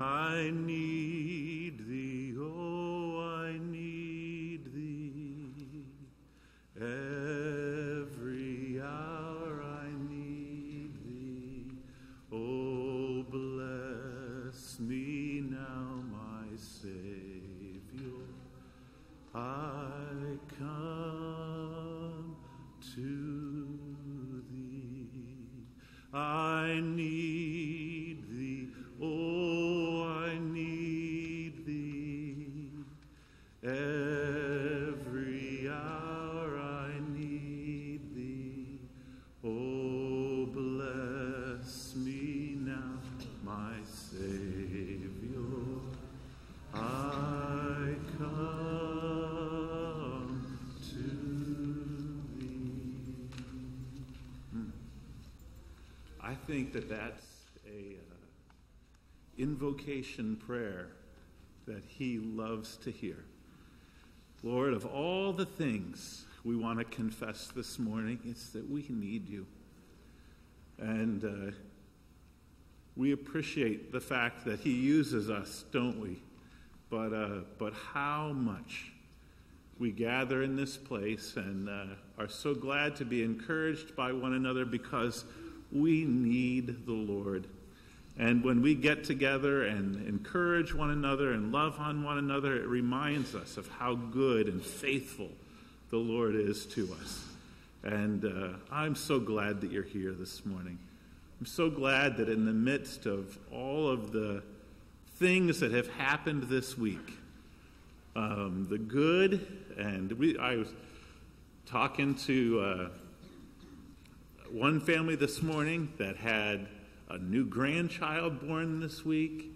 I need thee, think that that's a uh, invocation prayer that he loves to hear. Lord, of all the things we want to confess this morning, it's that we need you. And uh, we appreciate the fact that he uses us, don't we? But, uh, but how much we gather in this place and uh, are so glad to be encouraged by one another because we need the Lord. And when we get together and encourage one another and love on one another, it reminds us of how good and faithful the Lord is to us. And uh, I'm so glad that you're here this morning. I'm so glad that in the midst of all of the things that have happened this week, um, the good, and we, I was talking to uh, one family this morning that had a new grandchild born this week,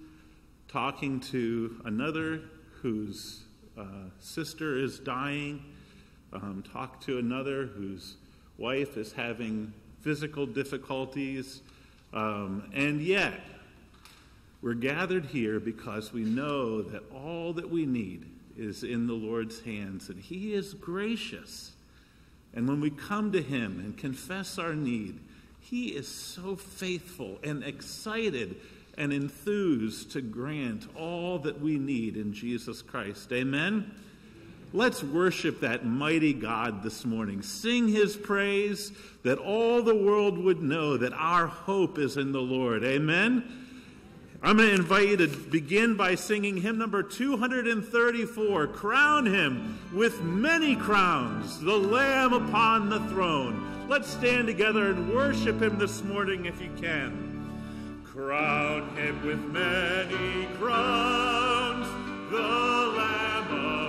talking to another whose uh, sister is dying, um, talk to another whose wife is having physical difficulties, um, and yet we're gathered here because we know that all that we need is in the Lord's hands, and He is gracious. And when we come to Him and confess our need, He is so faithful and excited and enthused to grant all that we need in Jesus Christ. Amen? Let's worship that mighty God this morning. Sing His praise that all the world would know that our hope is in the Lord. Amen? I'm going to invite you to begin by singing hymn number 234 Crown Him with many crowns, the Lamb upon the throne. Let's stand together and worship Him this morning if you can. Crown Him with many crowns, the Lamb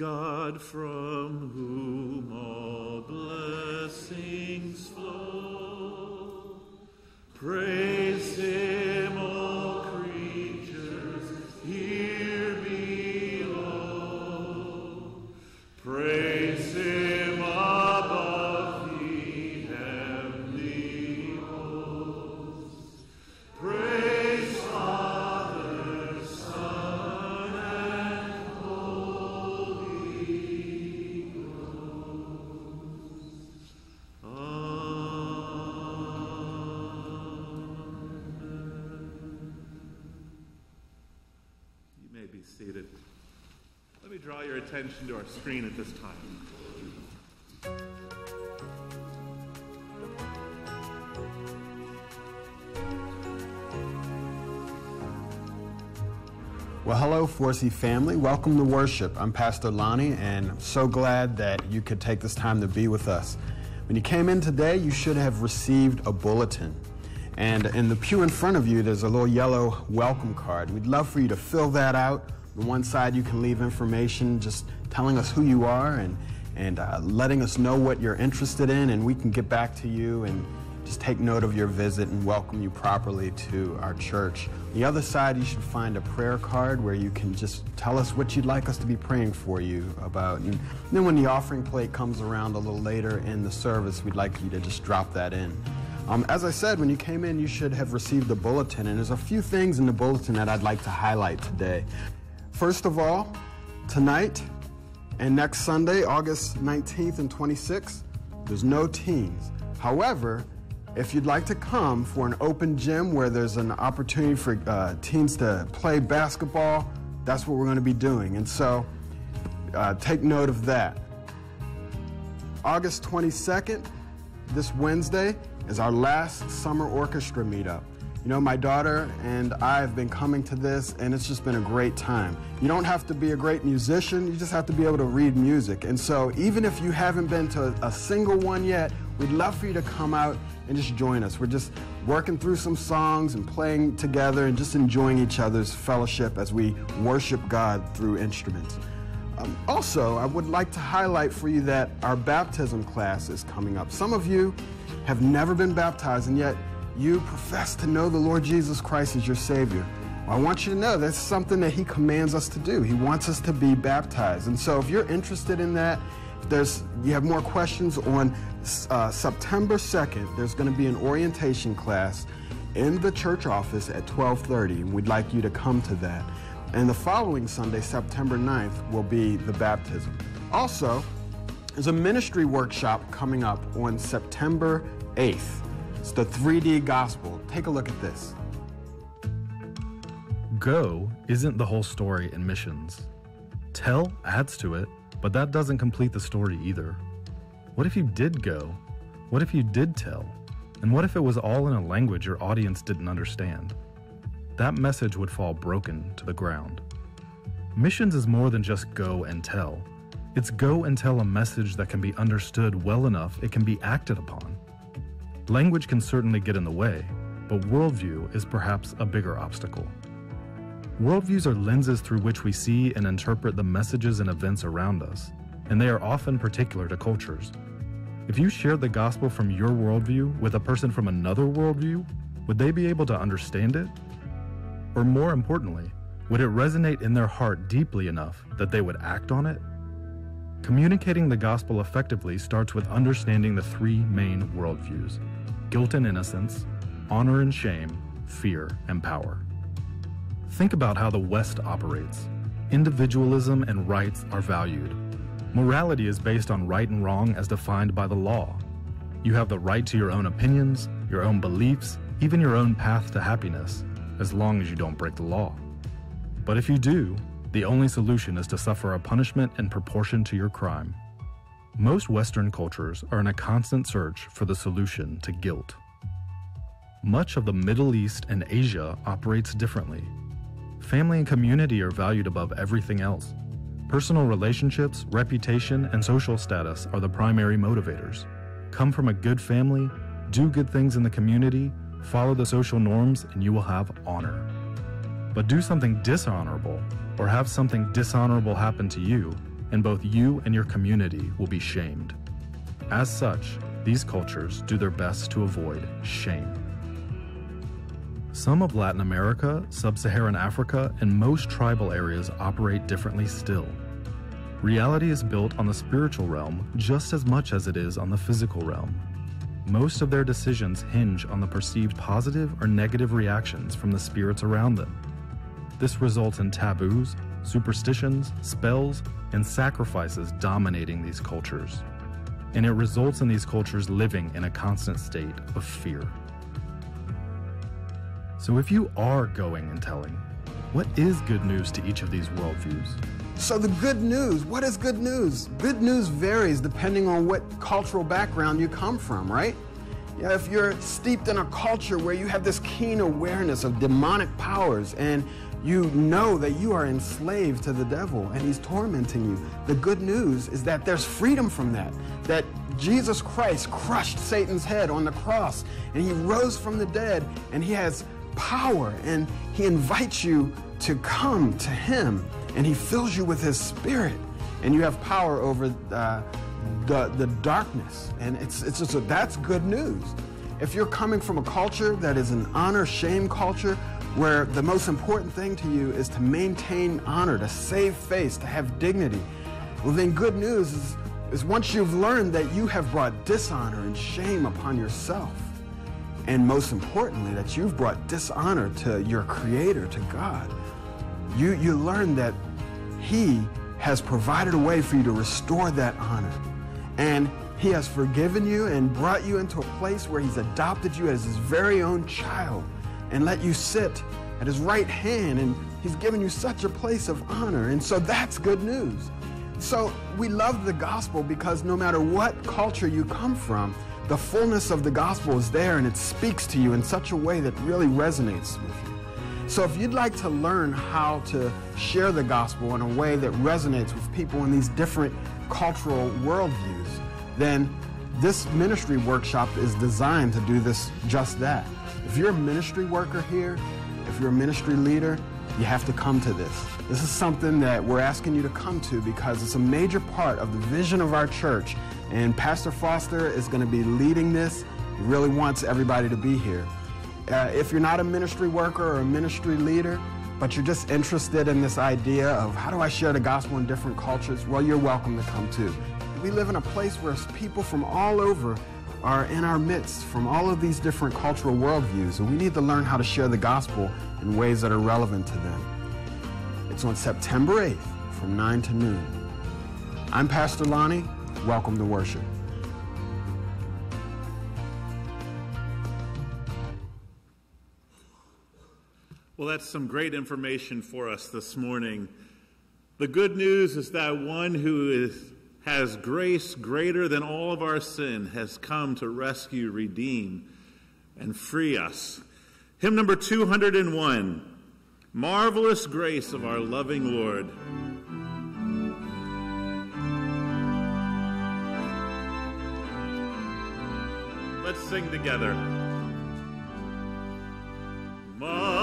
God from attention to our screen at this time. Well, hello, Forcey family. Welcome to worship. I'm Pastor Lonnie, and I'm so glad that you could take this time to be with us. When you came in today, you should have received a bulletin. And in the pew in front of you, there's a little yellow welcome card. We'd love for you to fill that out. On one side, you can leave information just telling us who you are and, and uh, letting us know what you're interested in, and we can get back to you and just take note of your visit and welcome you properly to our church. The other side, you should find a prayer card where you can just tell us what you'd like us to be praying for you about. And then when the offering plate comes around a little later in the service, we'd like you to just drop that in. Um, as I said, when you came in, you should have received a bulletin, and there's a few things in the bulletin that I'd like to highlight today. First of all, tonight and next Sunday, August 19th and 26th, there's no teens. However, if you'd like to come for an open gym where there's an opportunity for uh, teams to play basketball, that's what we're going to be doing. And so uh, take note of that. August 22nd, this Wednesday, is our last summer orchestra meetup. You know, my daughter and I have been coming to this, and it's just been a great time. You don't have to be a great musician, you just have to be able to read music. And so, even if you haven't been to a single one yet, we'd love for you to come out and just join us. We're just working through some songs and playing together and just enjoying each other's fellowship as we worship God through instruments. Um, also, I would like to highlight for you that our baptism class is coming up. Some of you have never been baptized, and yet you profess to know the Lord Jesus Christ as your Savior. I want you to know that's something that He commands us to do. He wants us to be baptized. And so, if you're interested in that, if there's you have more questions on uh, September 2nd. There's going to be an orientation class in the church office at 12:30, and we'd like you to come to that. And the following Sunday, September 9th, will be the baptism. Also, there's a ministry workshop coming up on September 8th. It's the 3D gospel. Take a look at this. Go isn't the whole story in missions. Tell adds to it, but that doesn't complete the story either. What if you did go? What if you did tell? And what if it was all in a language your audience didn't understand? That message would fall broken to the ground. Missions is more than just go and tell. It's go and tell a message that can be understood well enough it can be acted upon. Language can certainly get in the way, but worldview is perhaps a bigger obstacle. Worldviews are lenses through which we see and interpret the messages and events around us, and they are often particular to cultures. If you shared the gospel from your worldview with a person from another worldview, would they be able to understand it? Or more importantly, would it resonate in their heart deeply enough that they would act on it? Communicating the gospel effectively starts with understanding the three main worldviews guilt and innocence, honor and shame, fear and power. Think about how the West operates. Individualism and rights are valued. Morality is based on right and wrong as defined by the law. You have the right to your own opinions, your own beliefs, even your own path to happiness, as long as you don't break the law. But if you do, the only solution is to suffer a punishment in proportion to your crime. Most Western cultures are in a constant search for the solution to guilt. Much of the Middle East and Asia operates differently. Family and community are valued above everything else. Personal relationships, reputation, and social status are the primary motivators. Come from a good family, do good things in the community, follow the social norms, and you will have honor. But do something dishonorable, or have something dishonorable happen to you, and both you and your community will be shamed. As such, these cultures do their best to avoid shame. Some of Latin America, Sub Saharan Africa, and most tribal areas operate differently still. Reality is built on the spiritual realm just as much as it is on the physical realm. Most of their decisions hinge on the perceived positive or negative reactions from the spirits around them. This results in taboos, superstitions, spells, and sacrifices dominating these cultures. And it results in these cultures living in a constant state of fear. So, if you are going and telling, what is good news to each of these worldviews? So, the good news, what is good news? Good news varies depending on what cultural background you come from, right? Yeah, if you're steeped in a culture where you have this keen awareness of demonic powers and you know that you are enslaved to the devil and he's tormenting you. The good news is that there's freedom from that. That Jesus Christ crushed Satan's head on the cross and he rose from the dead and he has power and he invites you to come to him and he fills you with his spirit and you have power over uh, the, the darkness. And it's, it's just a, that's good news. If you're coming from a culture that is an honor shame culture where the most important thing to you is to maintain honor, to save face, to have dignity, well, then good news is, is once you've learned that you have brought dishonor and shame upon yourself, and most importantly, that you've brought dishonor to your Creator, to God, you, you learn that He has provided a way for you to restore that honor. And He has forgiven you and brought you into a place where He's adopted you as His very own child and let you sit at his right hand, and he's given you such a place of honor. And so that's good news. So we love the gospel because no matter what culture you come from, the fullness of the gospel is there and it speaks to you in such a way that really resonates with you. So if you'd like to learn how to share the gospel in a way that resonates with people in these different cultural worldviews, then this ministry workshop is designed to do this just that. If you're a ministry worker here, if you're a ministry leader, you have to come to this. This is something that we're asking you to come to because it's a major part of the vision of our church. And Pastor Foster is going to be leading this. He really wants everybody to be here. Uh, if you're not a ministry worker or a ministry leader, but you're just interested in this idea of how do I share the gospel in different cultures, well, you're welcome to come too. We live in a place where people from all over are in our midst from all of these different cultural worldviews, and we need to learn how to share the gospel in ways that are relevant to them. It's on September 8th from 9 to noon. I'm Pastor Lonnie. Welcome to worship. Well, that's some great information for us this morning. The good news is that one who is has grace greater than all of our sin, has come to rescue, redeem, and free us. Hymn number 201 Marvelous Grace of Our Loving Lord. Let's sing together. Will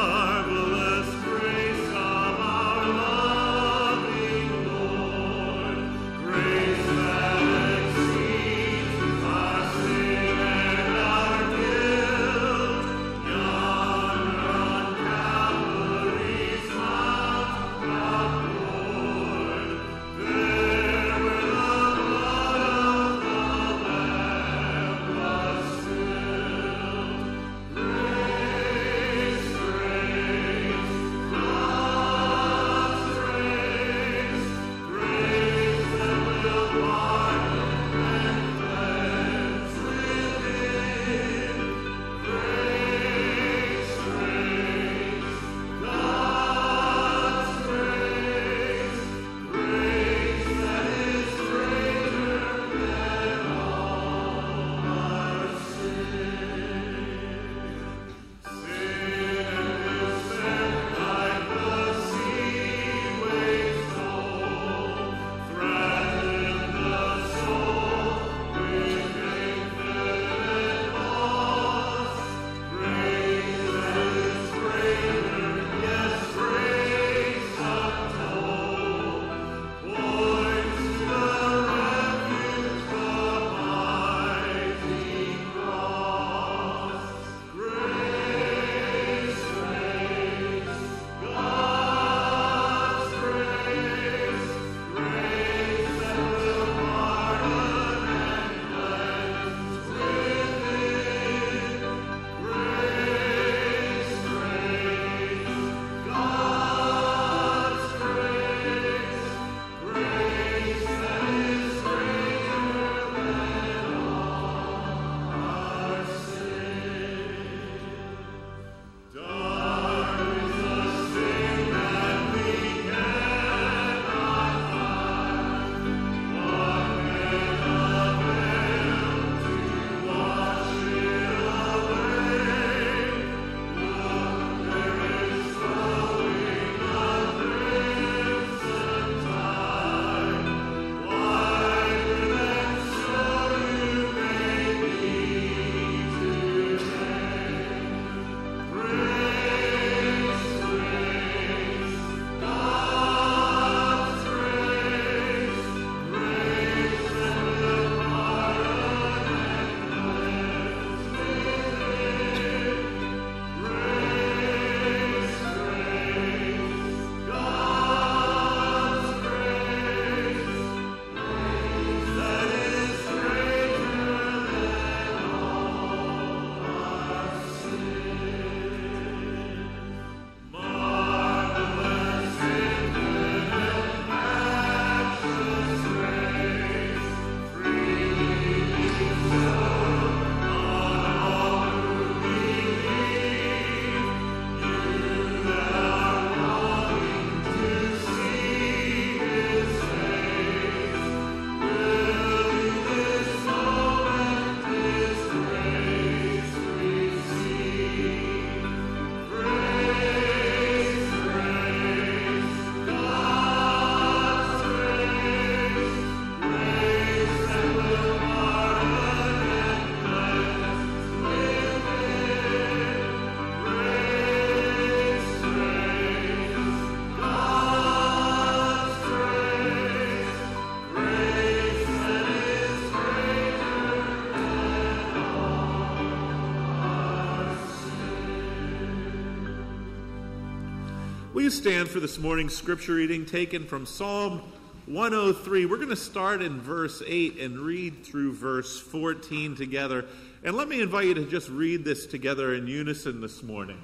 stand for this morning's scripture reading taken from Psalm 103? We're going to start in verse 8 and read through verse 14 together. And let me invite you to just read this together in unison this morning.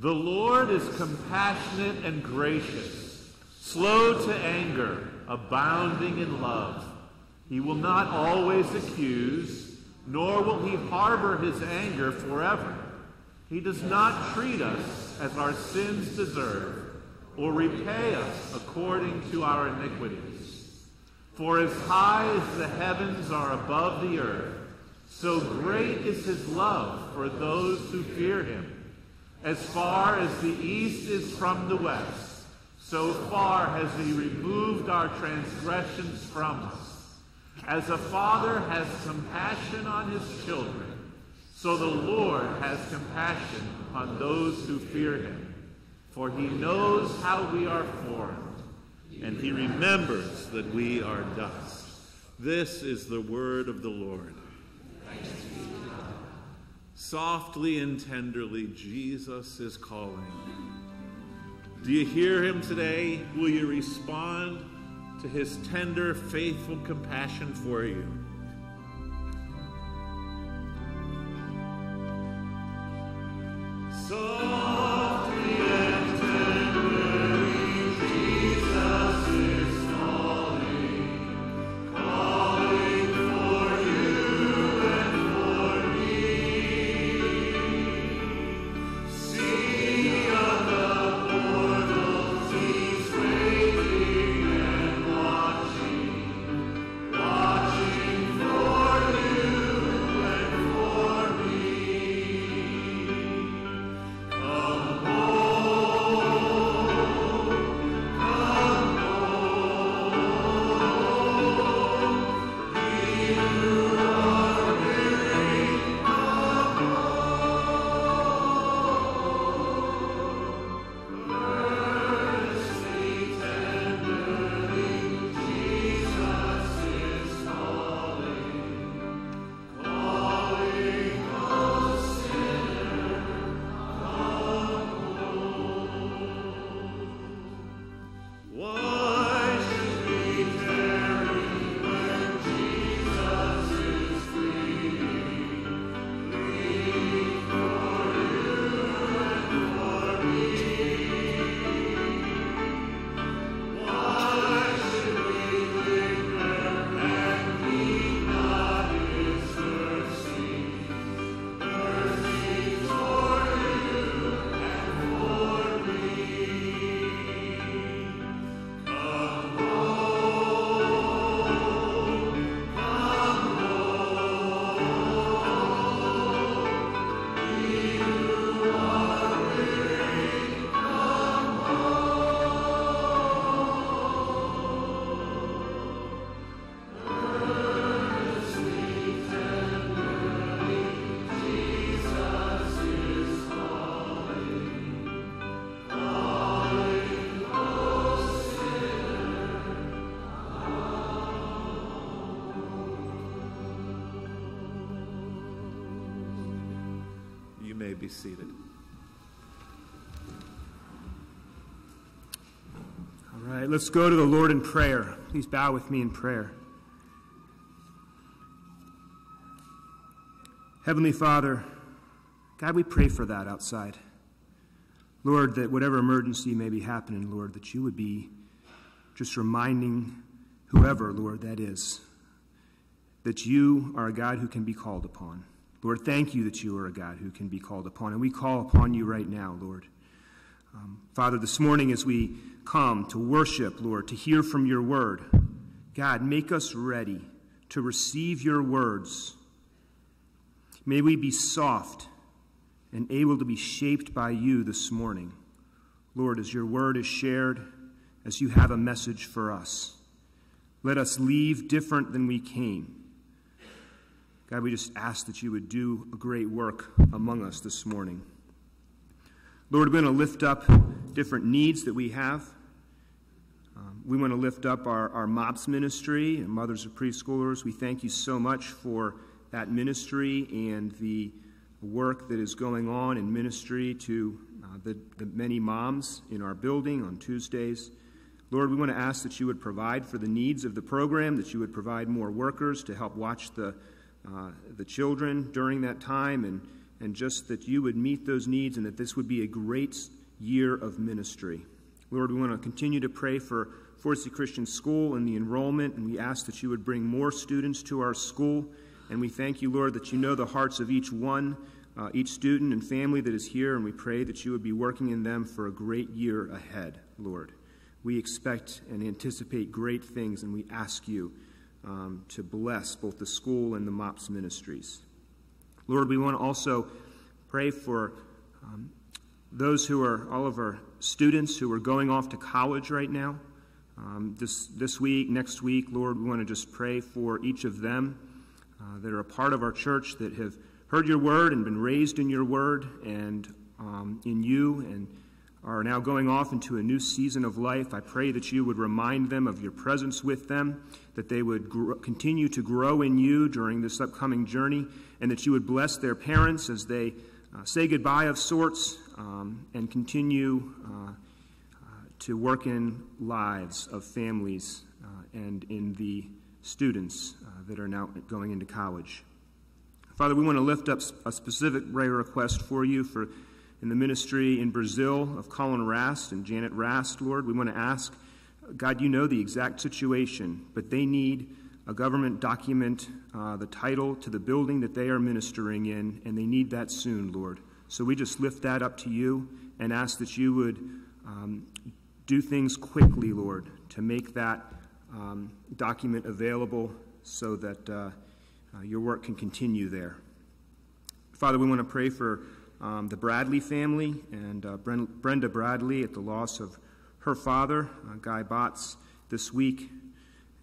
The Lord is compassionate and gracious, slow to anger, abounding in love. He will not always accuse, nor will he harbor his anger forever. He does not treat us as our sins deserve, or repay us according to our iniquities. For as high as the heavens are above the earth, so great is his love for those who fear him. As far as the east is from the west, so far has he removed our transgressions from us. As a father has compassion on his children, so the Lord has compassion on those who fear him, for he knows how we are formed, and he remembers that we are dust. This is the word of the Lord. Softly and tenderly, Jesus is calling. Do you hear him today? Will you respond to his tender, faithful compassion for you? Be seated. All right, let's go to the Lord in prayer. Please bow with me in prayer. Heavenly Father, God, we pray for that outside. Lord, that whatever emergency may be happening, Lord, that you would be just reminding whoever, Lord, that is, that you are a God who can be called upon. Lord, thank you that you are a God who can be called upon. And we call upon you right now, Lord. Um, Father, this morning as we come to worship, Lord, to hear from your word, God, make us ready to receive your words. May we be soft and able to be shaped by you this morning. Lord, as your word is shared, as you have a message for us, let us leave different than we came God, we just ask that you would do a great work among us this morning. Lord, we're going to lift up different needs that we have. Um, we want to lift up our, our MOPS ministry and Mothers of Preschoolers. We thank you so much for that ministry and the work that is going on in ministry to uh, the, the many moms in our building on Tuesdays. Lord, we want to ask that you would provide for the needs of the program, that you would provide more workers to help watch the, uh, the children during that time, and, and just that you would meet those needs and that this would be a great year of ministry. Lord, we want to continue to pray for Forcey Christian School and the enrollment, and we ask that you would bring more students to our school. And we thank you, Lord, that you know the hearts of each one, uh, each student and family that is here, and we pray that you would be working in them for a great year ahead, Lord. We expect and anticipate great things, and we ask you um, to bless both the school and the MOPS ministries. Lord, we want to also pray for um, those who are all of our students who are going off to college right now. Um, this, this week, next week, Lord, we want to just pray for each of them uh, that are a part of our church that have heard your word and been raised in your word and um, in you and are now going off into a new season of life. I pray that you would remind them of your presence with them, that they would continue to grow in you during this upcoming journey, and that you would bless their parents as they uh, say goodbye of sorts um, and continue uh, uh, to work in lives of families uh, and in the students uh, that are now going into college. Father, we want to lift up a specific prayer request for you for in the ministry in Brazil of Colin Rast and Janet Rast, Lord. We want to ask, God, you know the exact situation, but they need a government document, uh, the title to the building that they are ministering in, and they need that soon, Lord. So we just lift that up to you and ask that you would um, do things quickly, Lord, to make that um, document available so that uh, uh, your work can continue there. Father, we want to pray for um, the Bradley family and uh, Brenda Bradley at the loss of her father, uh, Guy Botts, this week.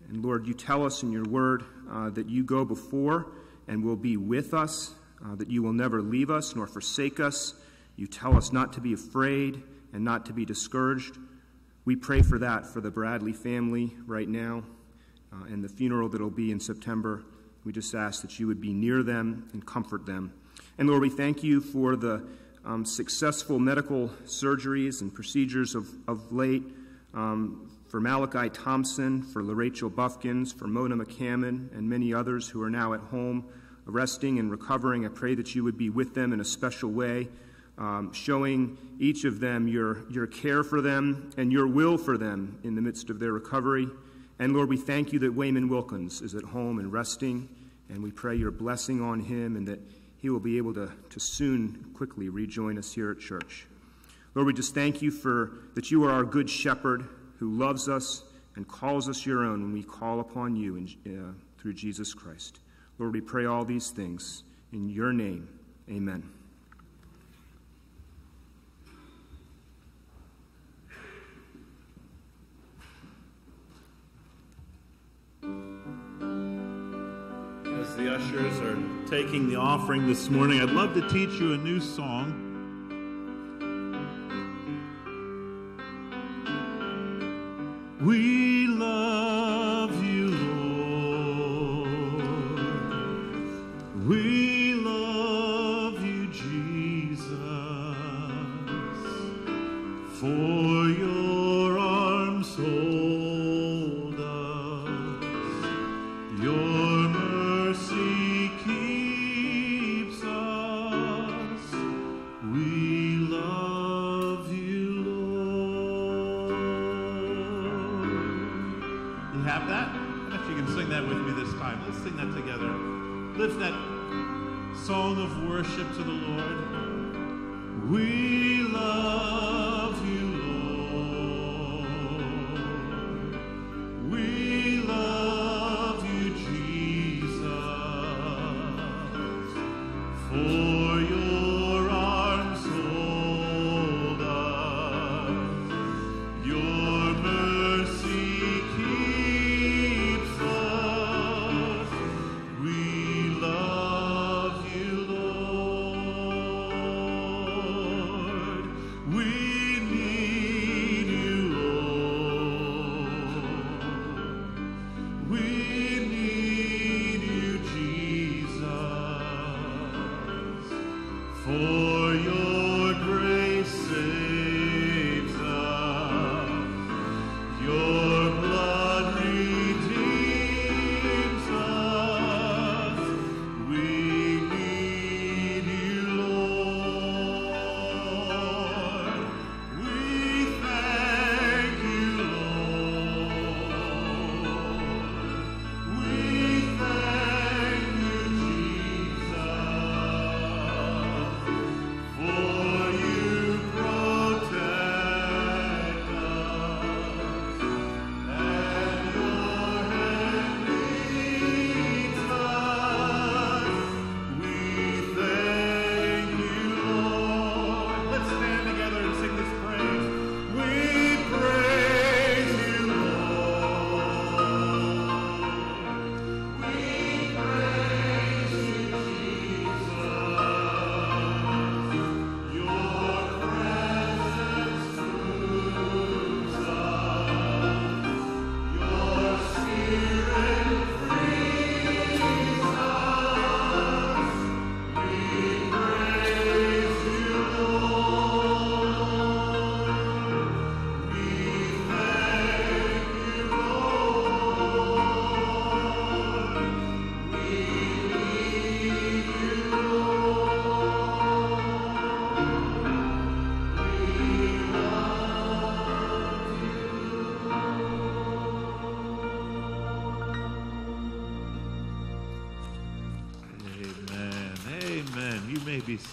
And Lord, you tell us in your word uh, that you go before and will be with us, uh, that you will never leave us nor forsake us. You tell us not to be afraid and not to be discouraged. We pray for that for the Bradley family right now uh, and the funeral that will be in September. We just ask that you would be near them and comfort them. And Lord, we thank you for the um, successful medical surgeries and procedures of, of late um, for Malachi Thompson, for LaRachel Buffkins, for Mona McCammon, and many others who are now at home resting and recovering. I pray that you would be with them in a special way, um, showing each of them your, your care for them and your will for them in the midst of their recovery. And Lord, we thank you that Wayman Wilkins is at home and resting, and we pray your blessing on him and that he will be able to, to soon, quickly rejoin us here at church. Lord, we just thank you for that you are our good shepherd who loves us and calls us your own when we call upon you in, uh, through Jesus Christ. Lord, we pray all these things in your name. Amen. As the ushers are taking the offering this morning, I'd love to teach you a new song. We love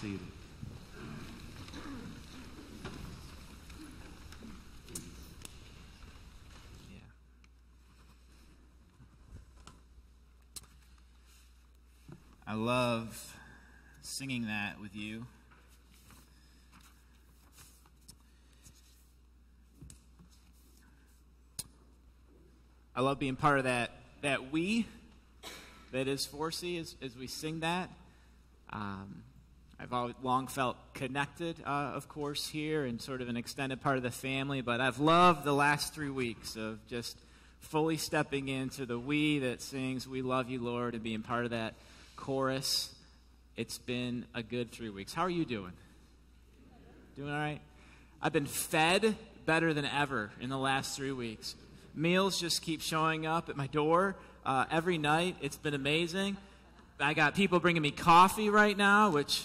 seated. I love singing that with you. I love being part of that that we that is Forcey as, as we sing that. Um, I've always long felt connected, uh, of course, here and sort of an extended part of the family, but I've loved the last three weeks of just fully stepping into the we that sings, We love you, Lord, and being part of that chorus. It's been a good three weeks. How are you doing? Doing all right? I've been fed better than ever in the last three weeks. Meals just keep showing up at my door uh, every night. It's been amazing. I got people bringing me coffee right now, which,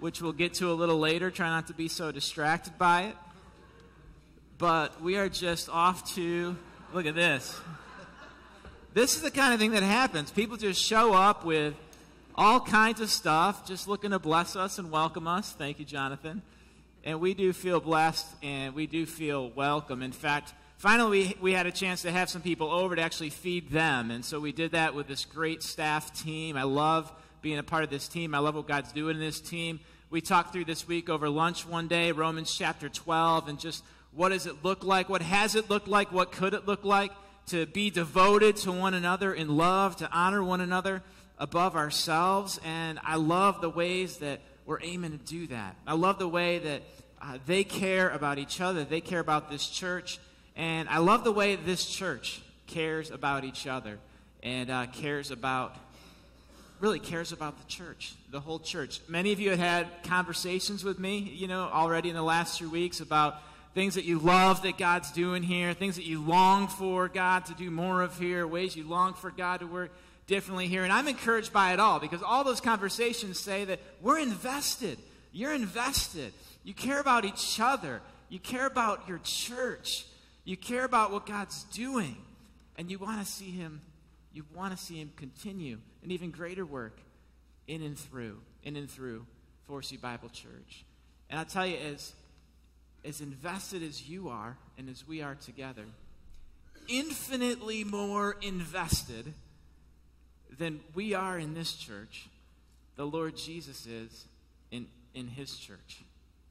which we'll get to a little later. Try not to be so distracted by it. But we are just off to look at this. This is the kind of thing that happens. People just show up with all kinds of stuff, just looking to bless us and welcome us. Thank you, Jonathan. And we do feel blessed and we do feel welcome. In fact, finally, we, we had a chance to have some people over to actually feed them. And so we did that with this great staff team. I love being a part of this team. I love what God's doing in this team. We talked through this week over lunch one day, Romans chapter 12, and just what does it look like? What has it looked like? What could it look like? To be devoted to one another in love, to honor one another above ourselves. And I love the ways that we're aiming to do that. I love the way that uh, they care about each other, they care about this church. And I love the way this church cares about each other and uh, cares about, really cares about the church, the whole church. Many of you have had conversations with me, you know, already in the last few weeks about things that you love that God's doing here, things that you long for God to do more of here, ways you long for God to work differently here. And I'm encouraged by it all because all those conversations say that we're invested. You're invested. You care about each other. You care about your church. You care about what God's doing, and you want to see Him. You want to see Him continue an even greater work in and through, in and through Forcey Bible Church. And I'll tell you, as as invested as you are and as we are together, infinitely more invested than we are in this church, the Lord Jesus is in, in his church,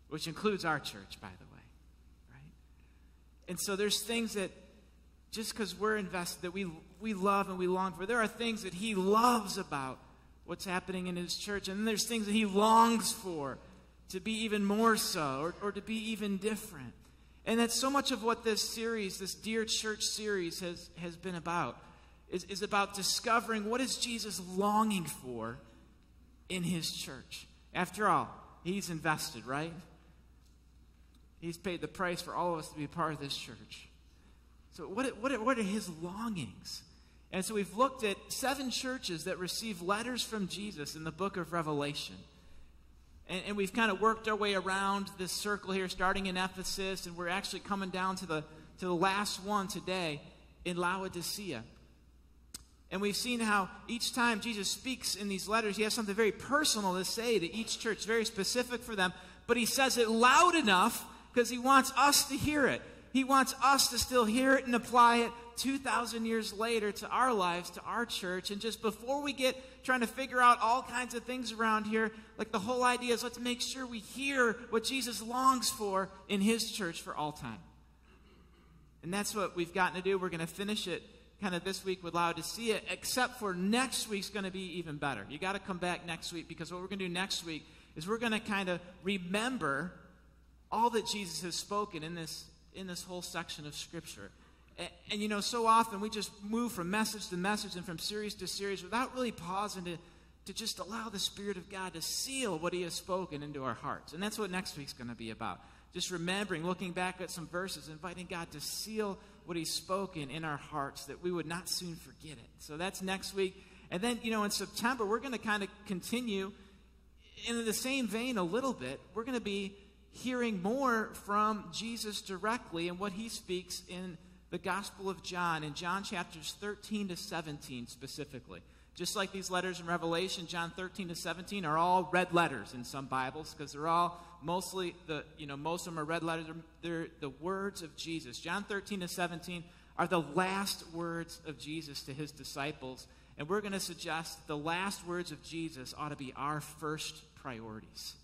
which includes our church, by the way. Right? And so there's things that just because we're invested that we, we love and we long for, there are things that he loves about what's happening in his church. And then there's things that he longs for to be even more so or, or to be even different. And that's so much of what this series, this Dear Church series, has, has been about. Is, is about discovering what is Jesus longing for in his church. After all, he's invested, right? He's paid the price for all of us to be a part of this church. So, what, what, what are his longings? And so, we've looked at seven churches that receive letters from Jesus in the book of Revelation. And, and we've kind of worked our way around this circle here, starting in Ephesus, and we're actually coming down to the, to the last one today in Laodicea. And we've seen how each time Jesus speaks in these letters, he has something very personal to say to each church, very specific for them, but he says it loud enough because he wants us to hear it. He wants us to still hear it and apply it 2,000 years later to our lives, to our church. And just before we get trying to figure out all kinds of things around here, like the whole idea is let's make sure we hear what Jesus longs for in his church for all time. And that's what we've gotten to do. We're going to finish it kind of this week with Laodicea, except for next week's going to be even better. You got to come back next week because what we're going to do next week is we're going to kind of remember all that Jesus has spoken in this, in this whole section of Scripture. And, and, you know, so often we just move from message to message and from series to series without really pausing to, to just allow the Spirit of God to seal what He has spoken into our hearts. And that's what next week's going to be about. Just remembering, looking back at some verses, inviting God to seal what He's spoken in our hearts that we would not soon forget it. So that's next week. And then, you know, in September, we're going to kind of continue in the same vein a little bit. We're going to be hearing more from Jesus directly and what he speaks in the Gospel of John, in John chapters 13 to 17 specifically. Just like these letters in Revelation, John 13 to 17 are all red letters in some Bibles because they're all mostly the, you know, most of them are red letters. They're the words of Jesus. John 13 to 17 are the last words of Jesus to his disciples. And we're going to suggest the last words of Jesus ought to be our first priorities.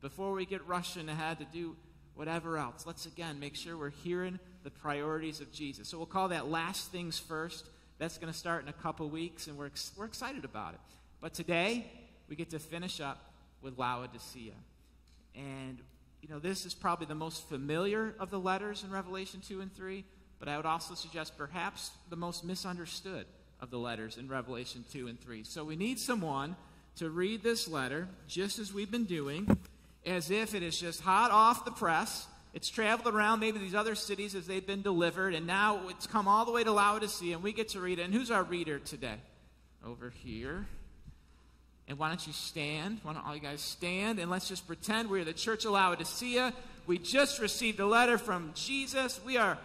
Before we get rushing ahead to do whatever else, let's again make sure we're hearing the priorities of Jesus. So we'll call that last things first. That's going to start in a couple weeks, and we're, ex- we're excited about it. But today, we get to finish up with Laodicea. And, you know, this is probably the most familiar of the letters in Revelation 2 and 3, but I would also suggest perhaps the most misunderstood of the letters in Revelation 2 and 3. So we need someone to read this letter, just as we've been doing, as if it is just hot off the press. It's traveled around maybe these other cities as they've been delivered, and now it's come all the way to Laodicea, and we get to read it. And who's our reader today? Over here. And why don't you stand? Why don't all you guys stand? And let's just pretend we're the church of Laodicea. We just received a letter from Jesus. We are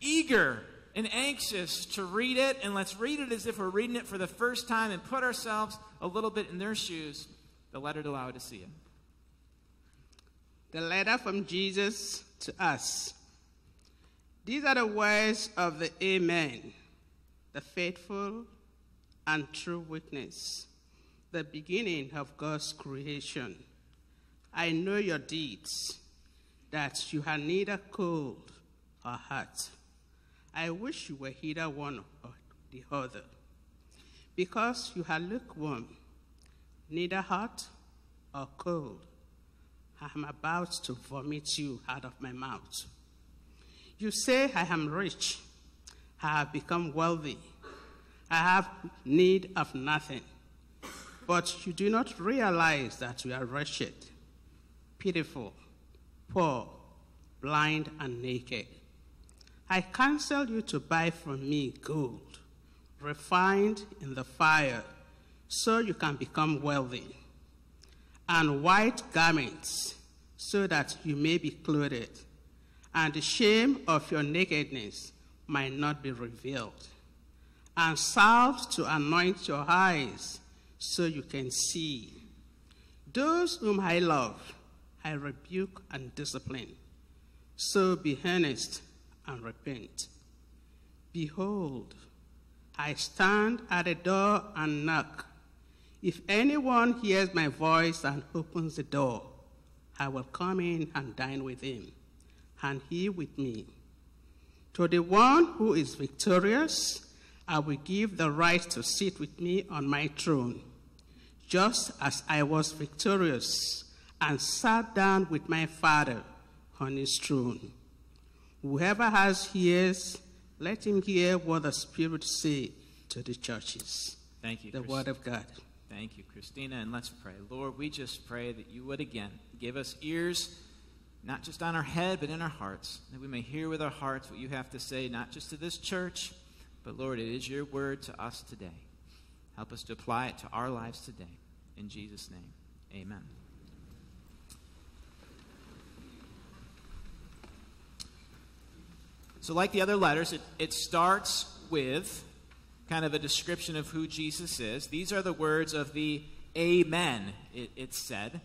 eager and anxious to read it. And let's read it as if we're reading it for the first time and put ourselves a little bit in their shoes. The letter to Laodicea. The letter from Jesus to us. These are the words of the Amen, the faithful and true witness the beginning of God's creation. I know your deeds, that you are neither cold or hot. I wish you were either one or the other. Because you are lukewarm, neither hot or cold, I am about to vomit you out of my mouth. You say, I am rich, I have become wealthy, I have need of nothing but you do not realize that you are wretched, pitiful, poor, blind, and naked. I counsel you to buy from me gold, refined in the fire, so you can become wealthy, and white garments, so that you may be clothed, and the shame of your nakedness might not be revealed, and salve to anoint your eyes so you can see. Those whom I love, I rebuke and discipline. So be earnest and repent. Behold, I stand at the door and knock. If anyone hears my voice and opens the door, I will come in and dine with him, and he with me. To the one who is victorious, I will give the right to sit with me on my throne just as I was victorious and sat down with my Father on his throne. Whoever has ears, let him hear what the Spirit say to the churches. Thank you. The Word of God. Thank you, Christina. And let's pray. Lord, we just pray that you would again give us ears, not just on our head, but in our hearts, that we may hear with our hearts what you have to say, not just to this church, but Lord, it is your word to us today. Help us to apply it to our lives today. In Jesus' name, amen. So, like the other letters, it, it starts with kind of a description of who Jesus is. These are the words of the Amen, it, it's said.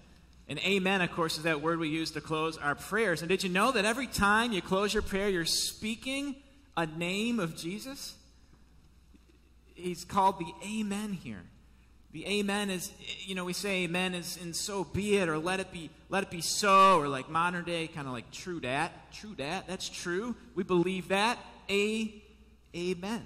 And amen, of course, is that word we use to close our prayers. And did you know that every time you close your prayer, you're speaking a name of Jesus? He's called the Amen here. The amen is, you know, we say amen is in so be it or let it be, let it be so, or like modern day, kind of like true dat. True dat, that's true. We believe that. A, amen.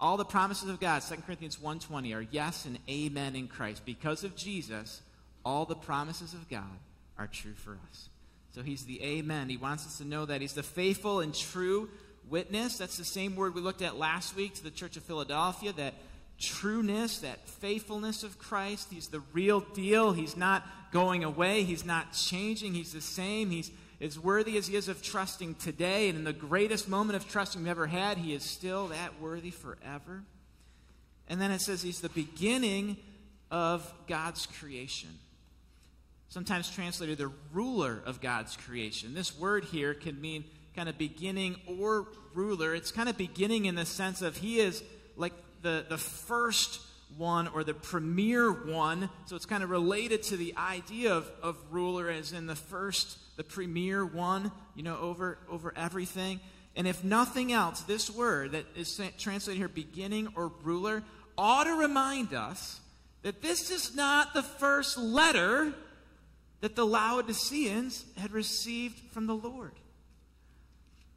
All the promises of God, 2 Corinthians 1.20, are yes and amen in Christ. Because of Jesus, all the promises of God are true for us. So he's the amen. He wants us to know that he's the faithful and true witness. That's the same word we looked at last week to the church of Philadelphia, that trueness, that faithfulness of Christ. He's the real deal. He's not going away. He's not changing. He's the same. He's as worthy as he is of trusting today. And in the greatest moment of trusting we've ever had, he is still that worthy forever. And then it says he's the beginning of God's creation. Sometimes translated the ruler of God's creation. This word here can mean kind of beginning or ruler. It's kind of beginning in the sense of he is like the, the first one or the premier one. So it's kind of related to the idea of, of ruler as in the first, the premier one, you know, over, over everything. And if nothing else, this word that is translated here, beginning or ruler, ought to remind us that this is not the first letter that the Laodiceans had received from the Lord.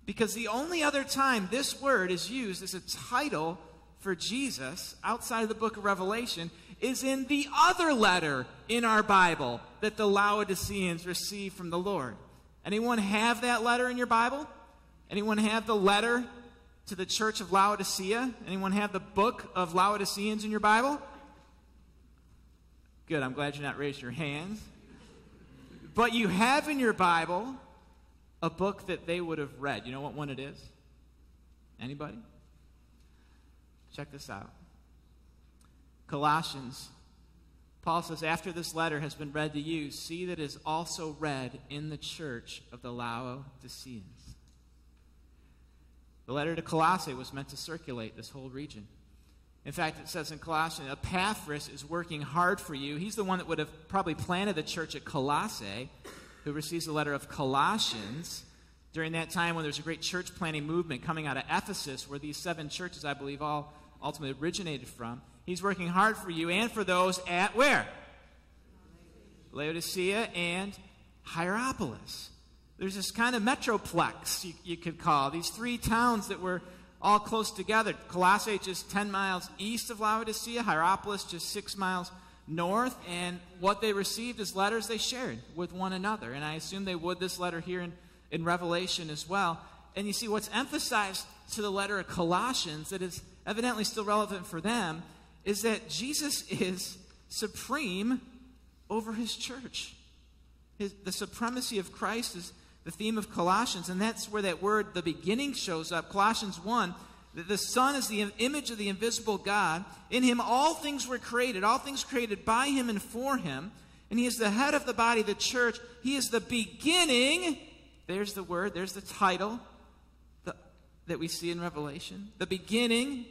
Because the only other time this word is used as a title for Jesus outside of the book of Revelation is in the other letter in our Bible that the Laodiceans received from the Lord. Anyone have that letter in your Bible? Anyone have the letter to the church of Laodicea? Anyone have the book of Laodiceans in your Bible? Good, I'm glad you're not raising your hands. But you have in your Bible a book that they would have read. You know what one it is? Anybody? Check this out. Colossians. Paul says, after this letter has been read to you, see that it is also read in the church of the Laodiceans. The letter to Colossae was meant to circulate this whole region. In fact, it says in Colossians, Epaphras is working hard for you. He's the one that would have probably planted the church at Colossae, who receives the letter of Colossians during that time when there's a great church planting movement coming out of Ephesus, where these seven churches, I believe, all ultimately originated from. He's working hard for you and for those at where? Laodicea and Hierapolis. There's this kind of metroplex, you, you could call, these three towns that were all close together. Colossae just 10 miles east of Laodicea, Hierapolis just six miles north, and what they received as letters they shared with one another. And I assume they would this letter here in, in Revelation as well. And you see, what's emphasized to the letter of Colossians that is evidently still relevant for them is that Jesus is supreme over his church. His, the supremacy of Christ is the theme of Colossians, and that's where that word, the beginning, shows up. Colossians 1 that the Son is the image of the invisible God. In him all things were created, all things created by him and for him. And he is the head of the body, the church. He is the beginning. There's the word, there's the title the, that we see in Revelation. The beginning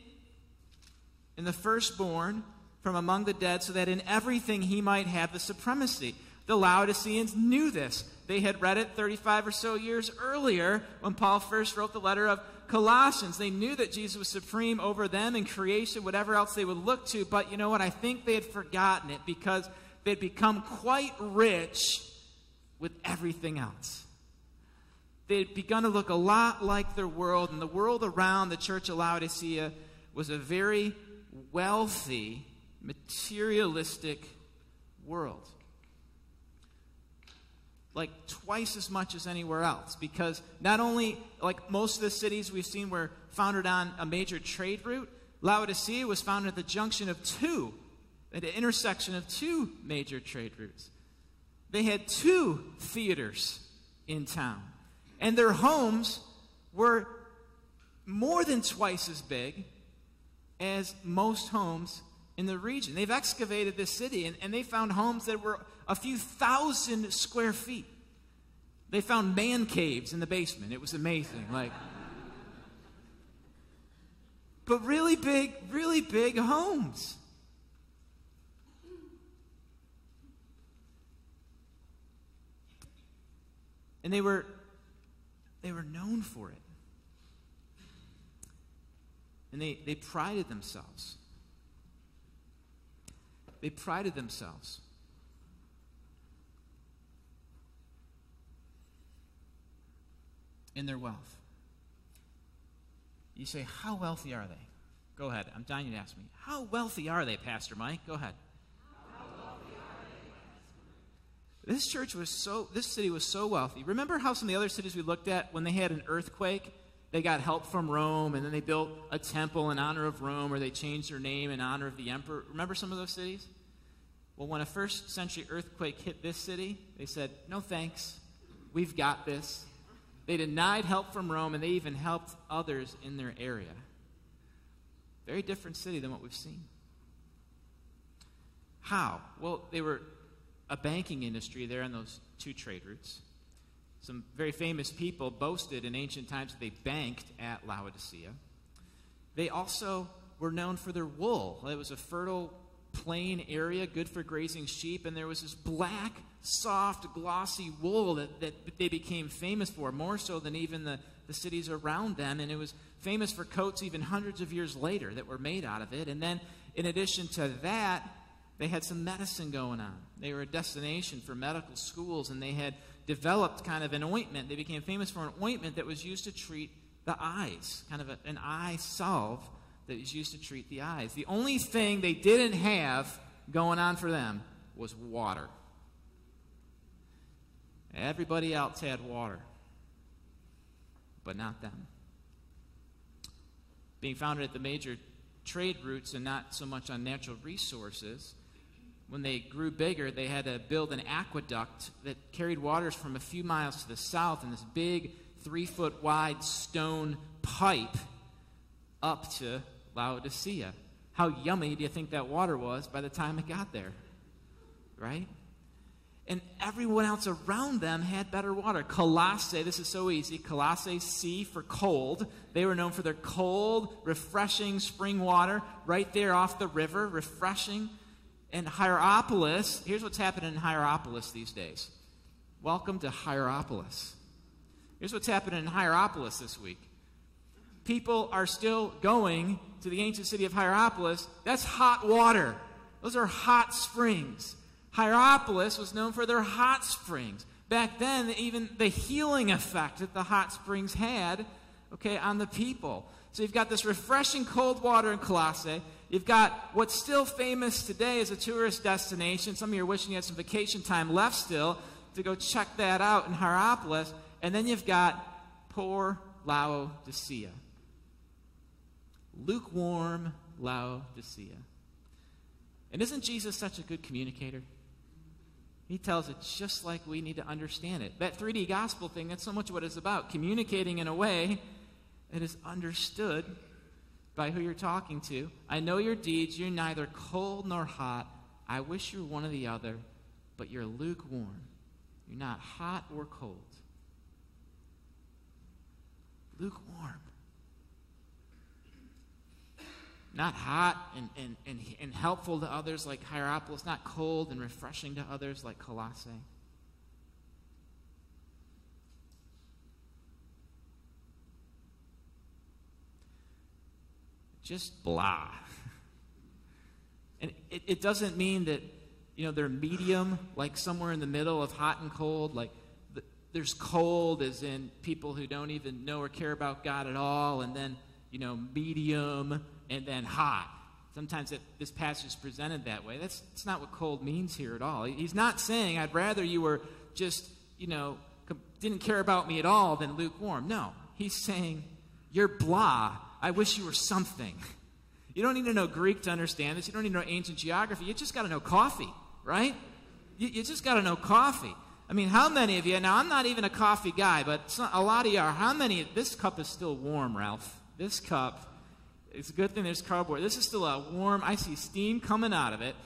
and the firstborn from among the dead, so that in everything he might have the supremacy. The Laodiceans knew this. They had read it 35 or so years earlier when Paul first wrote the letter of Colossians. They knew that Jesus was supreme over them and creation, whatever else they would look to. But you know what? I think they had forgotten it because they'd become quite rich with everything else. They'd begun to look a lot like their world, and the world around the church of Laodicea was a very wealthy, materialistic world. Like twice as much as anywhere else because not only like most of the cities we've seen were founded on a major trade route laodicea was founded at the junction of two at the intersection of two major trade routes. They had two theaters in town and their homes were more than twice as big as most homes in the region they've excavated this city and, and they found homes that were a few thousand square feet. They found man caves in the basement. It was amazing. Like, but really big, really big homes. And they were they were known for it. And they, they prided themselves. They prided themselves in their wealth. You say, How wealthy are they? Go ahead. I'm dying you to ask me. How wealthy are they, Pastor Mike? Go ahead. This church was so, this city was so wealthy. Remember how some of the other cities we looked at, when they had an earthquake, they got help from Rome, and then they built a temple in honor of Rome, or they changed their name in honor of the emperor. Remember some of those cities? Well, when a first century earthquake hit this city, they said, No thanks. We've got this. They denied help from Rome, and they even helped others in their area. Very different city than what we've seen. How? Well, they were a banking industry there on those two trade routes. Some very famous people boasted in ancient times that they banked at Laodicea. They also were known for their wool. It was a fertile plain area, good for grazing sheep, and there was this black, soft, glossy wool that, that they became famous for, more so than even the, the cities around them. And it was famous for coats even hundreds of years later that were made out of it. And then, in addition to that, they had some medicine going on. They were a destination for medical schools, and they had developed kind of an ointment. They became famous for an ointment that was used to treat the eyes, kind of a, an eye salve that was used to treat the eyes. The only thing they didn't have going on for them was water. Everybody else had water, but not them. Being founded at the major trade routes and not so much on natural resources, when they grew bigger, they had to build an aqueduct that carried waters from a few miles to the south in this big three foot wide stone pipe up to Laodicea. How yummy do you think that water was by the time it got there? Right? And everyone else around them had better water. Colossae, this is so easy. Colossae, C for cold. They were known for their cold, refreshing spring water right there off the river, refreshing. And Hierapolis, here's what's happening in Hierapolis these days. Welcome to Hierapolis. Here's what's happening in Hierapolis this week. People are still going to the ancient city of Hierapolis. That's hot water. Those are hot springs. Hierapolis was known for their hot springs. Back then, even the healing effect that the hot springs had, okay, on the people. So you've got this refreshing cold water in Colossae. You've got what's still famous today as a tourist destination. Some of you are wishing you had some vacation time left still to go check that out in Hierapolis. And then you've got poor Laodicea. Lukewarm Laodicea. And isn't Jesus such a good communicator? He tells it just like we need to understand it. That 3D gospel thing, that's so much what it's about. Communicating in a way that is understood by who you're talking to. I know your deeds. You're neither cold nor hot. I wish you were one or the other, but you're lukewarm. You're not hot or cold lukewarm. Not hot and, and, and, and helpful to others like Hierapolis, not cold and refreshing to others like Colossae. Just blah. And it, it doesn't mean that, you know, they're medium, like somewhere in the middle of hot and cold, like there's cold, as in people who don't even know or care about God at all, and then, you know, medium, and then hot. Sometimes it, this passage is presented that way. That's, that's not what cold means here at all. He's not saying, I'd rather you were just, you know, didn't care about me at all than lukewarm. No. He's saying, you're blah. I wish you were something. You don't need to know Greek to understand this. You don't need to know ancient geography. You just got to know coffee, right? You, you just got to know coffee. I mean, how many of you, now I'm not even a coffee guy, but a lot of you are. How many, this cup is still warm, Ralph. This cup, it's a good thing there's cardboard. This is still a warm, I see steam coming out of it.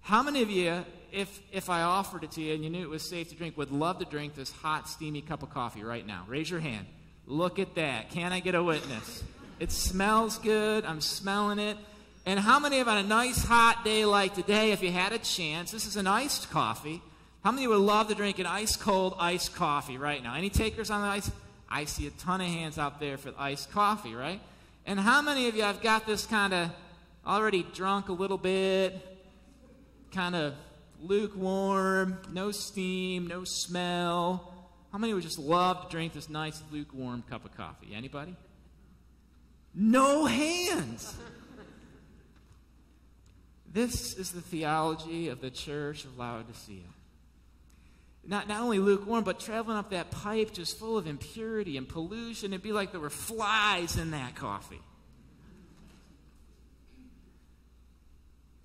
How many of you, if, if I offered it to you and you knew it was safe to drink, would love to drink this hot, steamy cup of coffee right now? Raise your hand. Look at that. Can I get a witness? It smells good. I'm smelling it. And how many of on a nice hot day like today, if you had a chance, this is an iced coffee. how many would love to drink an ice cold iced coffee right now? Any takers on the ice? I see a ton of hands out there for the iced coffee, right? And how many of you have got this kind of already drunk a little bit, kind of lukewarm, no steam, no smell? How many would just love to drink this nice lukewarm cup of coffee? Anybody? No hands. This is the theology of the church of Laodicea not, not only lukewarm, but traveling up that pipe just full of impurity and pollution. It'd be like there were flies in that coffee.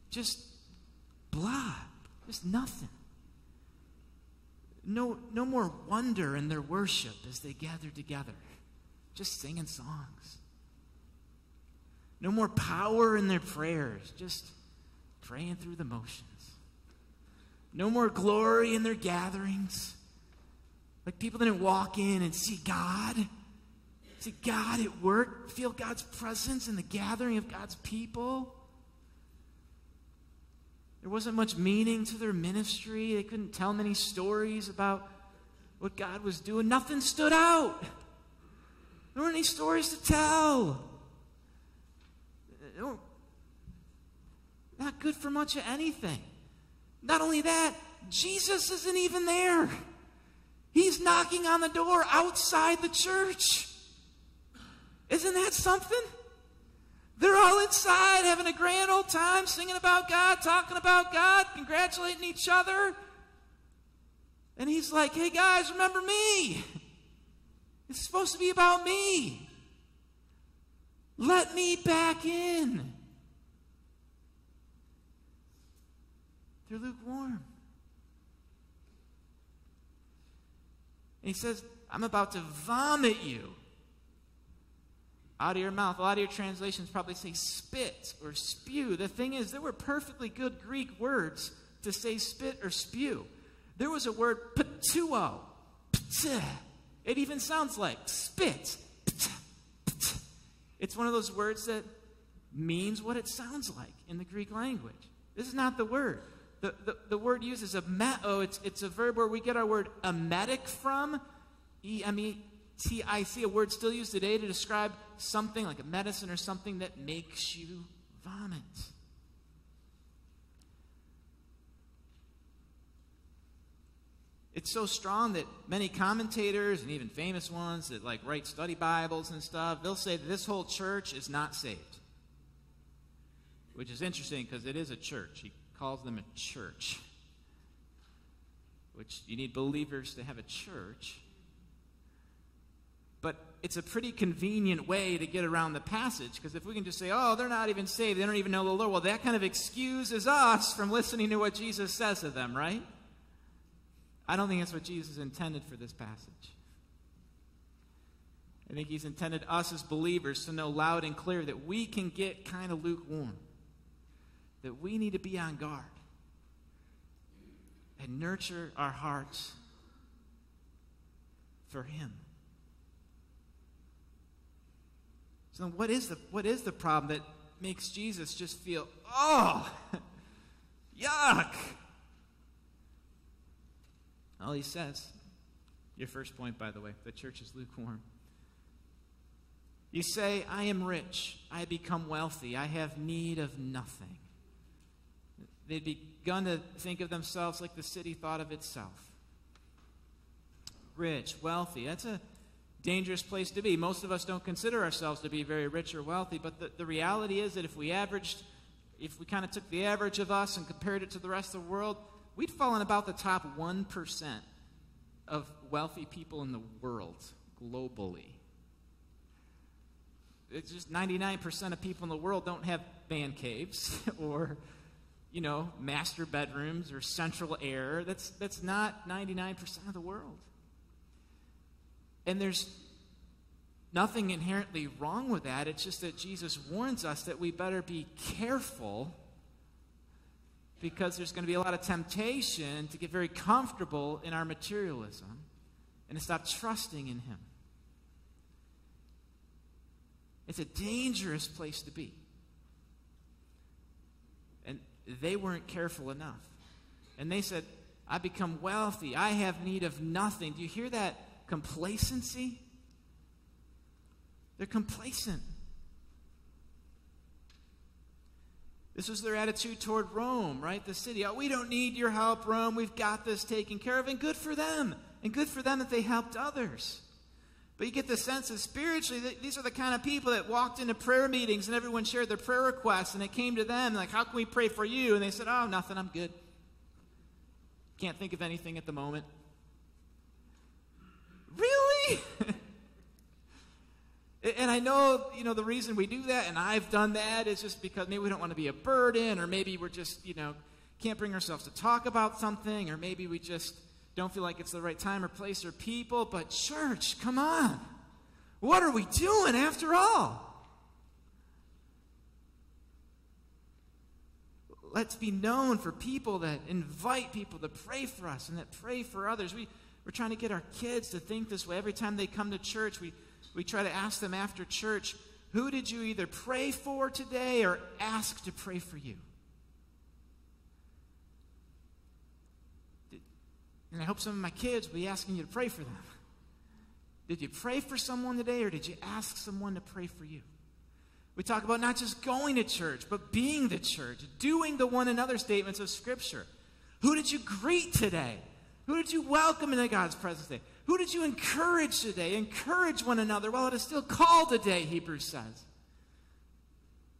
Just blah, just nothing. No, no more wonder in their worship as they gather together, just singing songs. No more power in their prayers, just praying through the motions. No more glory in their gatherings. Like people didn't walk in and see God. see God at work, feel God's presence in the gathering of God's people. There wasn't much meaning to their ministry. They couldn't tell many stories about what God was doing. Nothing stood out. There weren't any stories to tell. Not good for much of anything. Not only that, Jesus isn't even there. He's knocking on the door outside the church. Isn't that something? They're all inside having a grand old time, singing about God, talking about God, congratulating each other. And he's like, hey guys, remember me. It's supposed to be about me. Let me back in. They're lukewarm. And he says, I'm about to vomit you out of your mouth. A lot of your translations probably say spit or spew. The thing is, there were perfectly good Greek words to say spit or spew. There was a word ptuo. It even sounds like spit. It's one of those words that means what it sounds like in the Greek language. This is not the word. The, the, the word used is a metao. Oh, it's, it's a verb where we get our word emetic from. E M E T I C, a word still used today to describe something like a medicine or something that makes you vomit. It's so strong that many commentators and even famous ones that like write study Bibles and stuff, they'll say that this whole church is not saved. Which is interesting because it is a church. He calls them a church. Which you need believers to have a church. But it's a pretty convenient way to get around the passage because if we can just say, oh, they're not even saved, they don't even know the Lord, well, that kind of excuses us from listening to what Jesus says to them, right? I don't think that's what Jesus intended for this passage. I think he's intended us as believers to know loud and clear that we can get kind of lukewarm, that we need to be on guard and nurture our hearts for him. So what is the what is the problem that makes Jesus just feel, oh, yuck? All he says, your first point, by the way, the church is lukewarm. You say, I am rich, I become wealthy, I have need of nothing. They'd begun to think of themselves like the city thought of itself. Rich, wealthy, that's a dangerous place to be. Most of us don't consider ourselves to be very rich or wealthy, but the, the reality is that if we averaged, if we kind of took the average of us and compared it to the rest of the world, we'd fall in about the top 1% of wealthy people in the world globally. It's just 99% of people in the world don't have man caves or, you know, master bedrooms or central air. That's, that's not 99% of the world. And there's nothing inherently wrong with that. It's just that Jesus warns us that we better be careful because there's going to be a lot of temptation to get very comfortable in our materialism and to stop trusting in Him. It's a dangerous place to be. And they weren't careful enough. And they said, I become wealthy. I have need of nothing. Do you hear that complacency? They're complacent. This was their attitude toward Rome, right? The city. Oh, we don't need your help, Rome. We've got this taken care of. And good for them. And good for them that they helped others. But you get the sense that spiritually, these are the kind of people that walked into prayer meetings and everyone shared their prayer requests and it came to them, like, how can we pray for you? And they said, oh, nothing, I'm good. Can't think of anything at the moment. Really? And I know, you know, the reason we do that, and I've done that, is just because maybe we don't want to be a burden, or maybe we're just, you know, can't bring ourselves to talk about something, or maybe we just don't feel like it's the right time or place or people. But, church, come on. What are we doing after all? Let's be known for people that invite people to pray for us and that pray for others. We, we're trying to get our kids to think this way. Every time they come to church, we we try to ask them after church, who did you either pray for today or ask to pray for you? And I hope some of my kids will be asking you to pray for them. Did you pray for someone today or did you ask someone to pray for you? We talk about not just going to church, but being the church, doing the one another statements of Scripture. Who did you greet today? Who did you welcome into God's presence today? Who did you encourage today? Encourage one another while it is still called today, Hebrews says.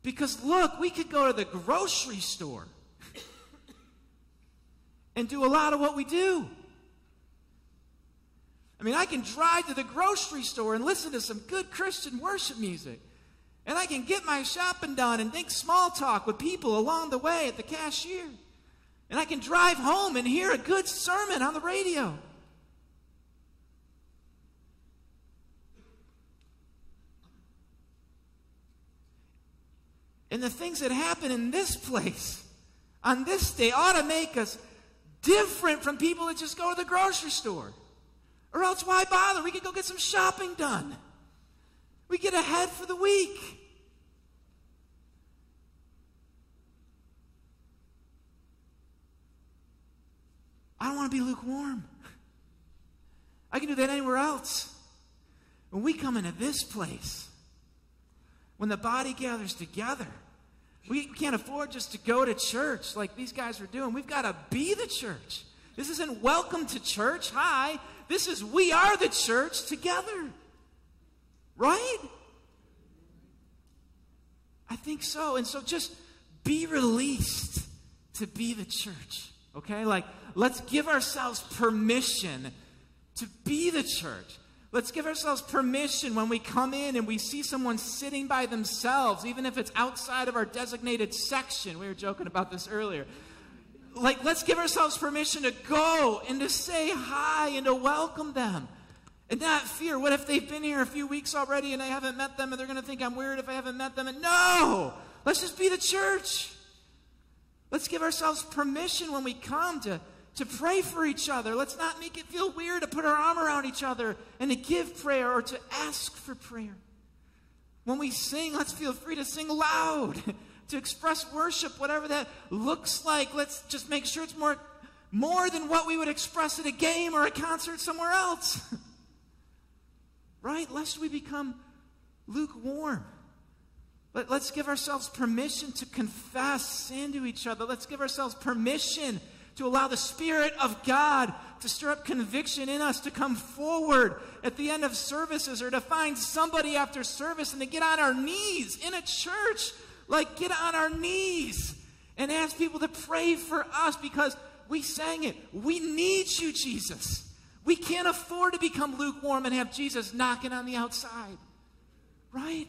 Because look, we could go to the grocery store and do a lot of what we do. I mean, I can drive to the grocery store and listen to some good Christian worship music. And I can get my shopping done and think small talk with people along the way at the cashier. And I can drive home and hear a good sermon on the radio. And the things that happen in this place on this day ought to make us different from people that just go to the grocery store. Or else, why bother? We could go get some shopping done. We get ahead for the week. I don't want to be lukewarm. I can do that anywhere else. When we come into this place, when the body gathers together, we can't afford just to go to church like these guys are doing. We've got to be the church. This isn't welcome to church. Hi. This is we are the church together. Right? I think so. And so just be released to be the church. Okay? Like, let's give ourselves permission to be the church. Let's give ourselves permission when we come in and we see someone sitting by themselves, even if it's outside of our designated section. We were joking about this earlier. Like, let's give ourselves permission to go and to say hi and to welcome them. And not fear. What if they've been here a few weeks already and I haven't met them and they're going to think I'm weird if I haven't met them? And no! Let's just be the church. Let's give ourselves permission when we come to, to pray for each other. Let's not make it feel weird to put our arm around each other and to give prayer or to ask for prayer. When we sing, let's feel free to sing loud, to express worship, whatever that looks like. Let's just make sure it's more, more than what we would express at a game or a concert somewhere else. right? Lest we become lukewarm. But Let, us give ourselves permission to confess sin to each other. Let's give ourselves permission to allow the Spirit of God to stir up conviction in us to come forward at the end of services or to find somebody after service and to get on our knees in a church. Like, get on our knees and ask people to pray for us because we sang it. We need you, Jesus. We can't afford to become lukewarm and have Jesus knocking on the outside. Right?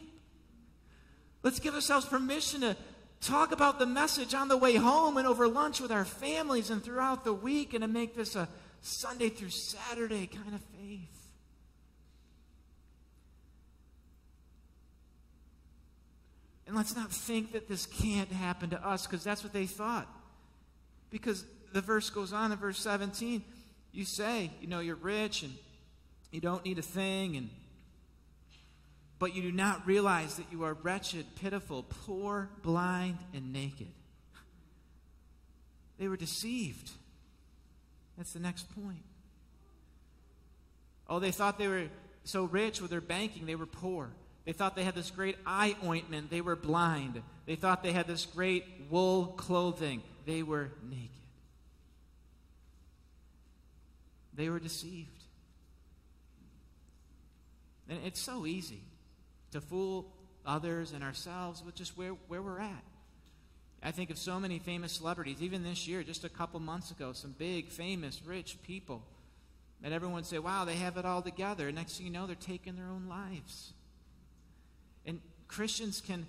Let's give ourselves permission to talk about the message on the way home and over lunch with our families and throughout the week and to make this a Sunday through Saturday kind of faith. And let's not think that this can't happen to us because that's what they thought. Because the verse goes on in verse 17 you say, you know, you're rich and you don't need a thing, and but you do not realize that you are wretched, pitiful, poor, blind, and naked. They were deceived. That's the next point. Oh, they thought they were so rich with their banking, they were poor. They thought they had this great eye ointment, they were blind. They thought they had this great wool clothing, they were naked. They were deceived. And it's so easy to fool others and ourselves with just where, where we're at. I think of so many famous celebrities, even this year, just a couple months ago, some big, famous, rich people And everyone say, wow, they have it all together. And next thing you know, they're taking their own lives. And Christians can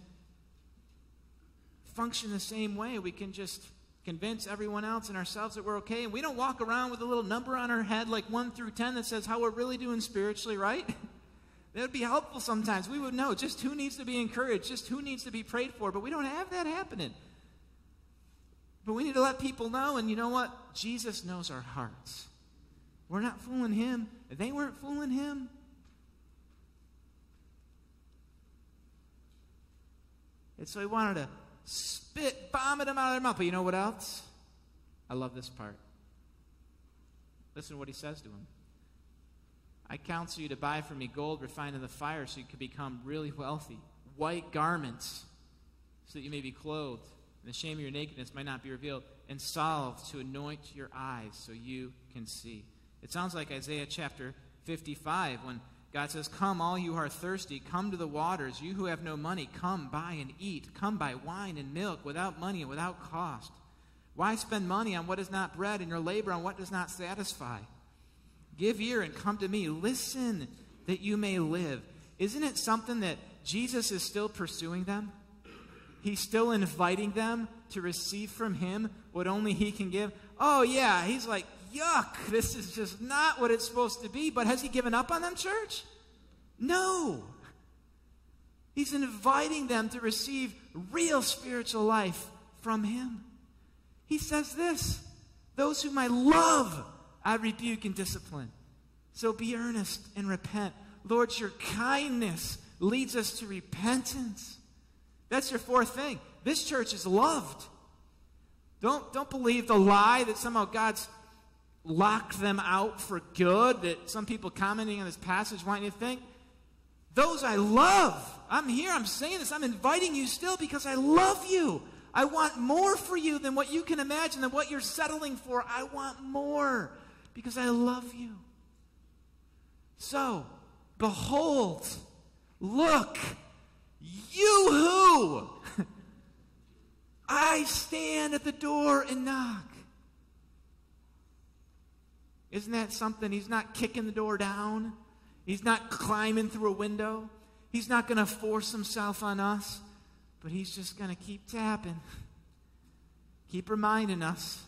function the same way. We can just convince everyone else and ourselves that we're okay. And we don't walk around with a little number on our head, like 1 through 10, that says how we're really doing spiritually, right? That would be helpful sometimes. We would know just who needs to be encouraged, just who needs to be prayed for, but we don't have that happening. But we need to let people know, and you know what? Jesus knows our hearts. We're not fooling him. They weren't fooling him. And so he wanted to spit, vomit him out of their mouth. But you know what else? I love this part. Listen to what he says to him. I counsel you to buy from me gold refined in the fire so you can become really wealthy, white garments so that you may be clothed, and the shame of your nakedness might not be revealed, and salve to anoint your eyes so you can see. It sounds like Isaiah chapter 55 when God says, Come, all you who are thirsty, come to the waters. You who have no money, come buy and eat. Come buy wine and milk without money and without cost. Why spend money on what is not bread and your labor on what does not satisfy? Give ear and come to me. Listen that you may live. Isn't it something that Jesus is still pursuing them? He's still inviting them to receive from him what only he can give. Oh, yeah, he's like, yuck, this is just not what it's supposed to be. But has he given up on them, church? No. He's inviting them to receive real spiritual life from him. He says this Those whom I love, I rebuke and discipline. So be earnest and repent. Lord, your kindness leads us to repentance. That's your fourth thing. This church is loved. Don't, don't believe the lie that somehow God's locked them out for good, that some people commenting on this passage want you to think. Those I love. I'm here, I'm saying this, I'm inviting you still because I love you. I want more for you than what you can imagine, than what you're settling for. I want more because I love you. So, behold, look, you who I stand at the door and knock. Isn't that something? He's not kicking the door down. He's not climbing through a window. He's not going to force himself on us, but he's just going to keep tapping. Keep reminding us.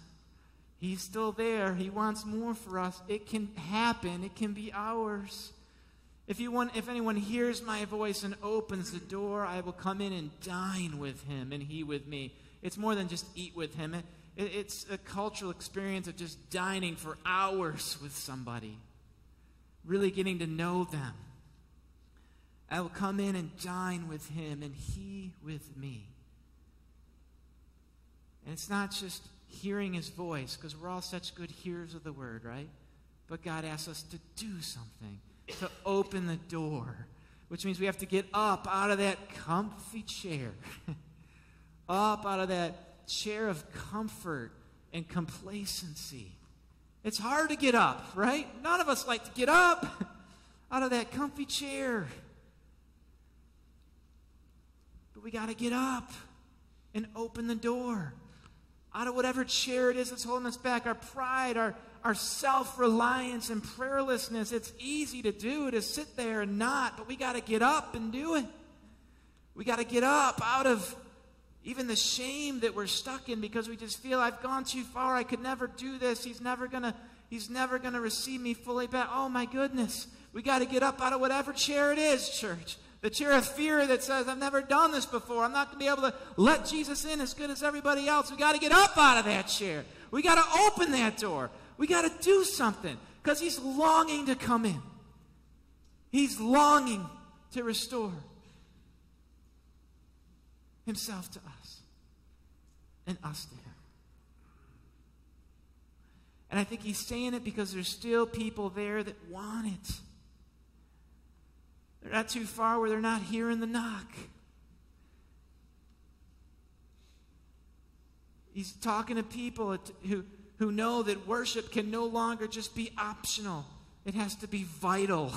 He's still there. He wants more for us. It can happen. It can be ours. If, you want, if anyone hears my voice and opens the door, I will come in and dine with him and he with me. It's more than just eat with him, it, it, it's a cultural experience of just dining for hours with somebody, really getting to know them. I will come in and dine with him and he with me. And it's not just hearing his voice, because we're all such good hearers of the word, right? But God asks us to do something to open the door, which means we have to get up out of that comfy chair, up out of that chair of comfort and complacency. It's hard to get up, right? None of us like to get up out of that comfy chair. But we got to get up and open the door out of whatever chair it is that's holding us back our pride, our, our self reliance and prayerlessness. It's easy to do, to sit there and not, but we got to get up and do it. We got to get up out of even the shame that we're stuck in because we just feel I've gone too far. I could never do this. He's never going to. He's never going to receive me fully back. Oh my goodness. We got to get up out of whatever chair it is, church. The chair of fear that says, I've never done this before. I'm not going to be able to let Jesus in as good as everybody else. We got to get up out of that chair. We got to open that door. We got to do something because he's longing to come in. He's longing to restore himself to us and us to him. And I think he's saying it because there's still people there that want it. They're not too far where they're not hearing the knock. He's talking to people who, who know that worship can no longer just be optional, it has to be vital.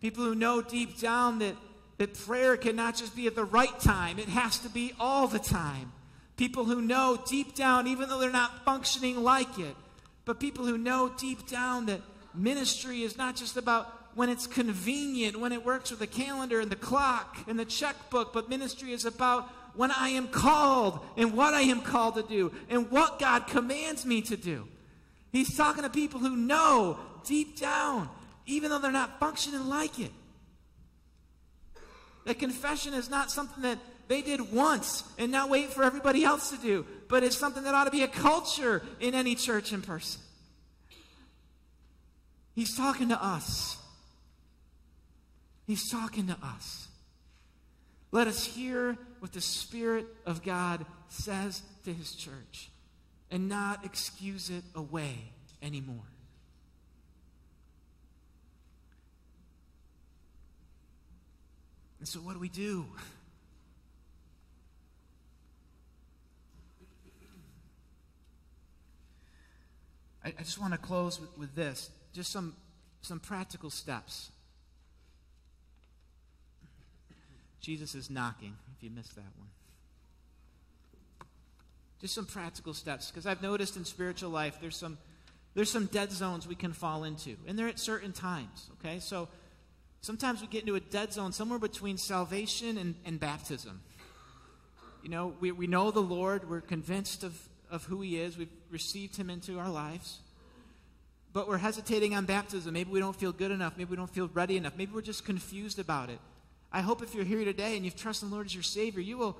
People who know deep down that, that prayer cannot just be at the right time, it has to be all the time. People who know deep down, even though they're not functioning like it, but people who know deep down that ministry is not just about when it's convenient, when it works with the calendar and the clock and the checkbook, but ministry is about when I am called and what I am called to do and what God commands me to do. He's talking to people who know deep down, even though they're not functioning like it. That confession is not something that they did once and now wait for everybody else to do, but it's something that ought to be a culture in any church in person. He's talking to us. He's talking to us. Let us hear what the Spirit of God says to his church and not excuse it away anymore. And so, what do we do? I, I just want to close with, with this just some, some practical steps. Jesus is knocking, if you missed that one. Just some practical steps, because I've noticed in spiritual life there's some, there's some dead zones we can fall into, and they're at certain times, okay? So sometimes we get into a dead zone somewhere between salvation and, and baptism. You know, we, we know the Lord, we're convinced of, of who He is, we've received Him into our lives, but we're hesitating on baptism. Maybe we don't feel good enough, maybe we don't feel ready enough, maybe we're just confused about it. I hope if you're here today and you've trusted the Lord as your Savior, you will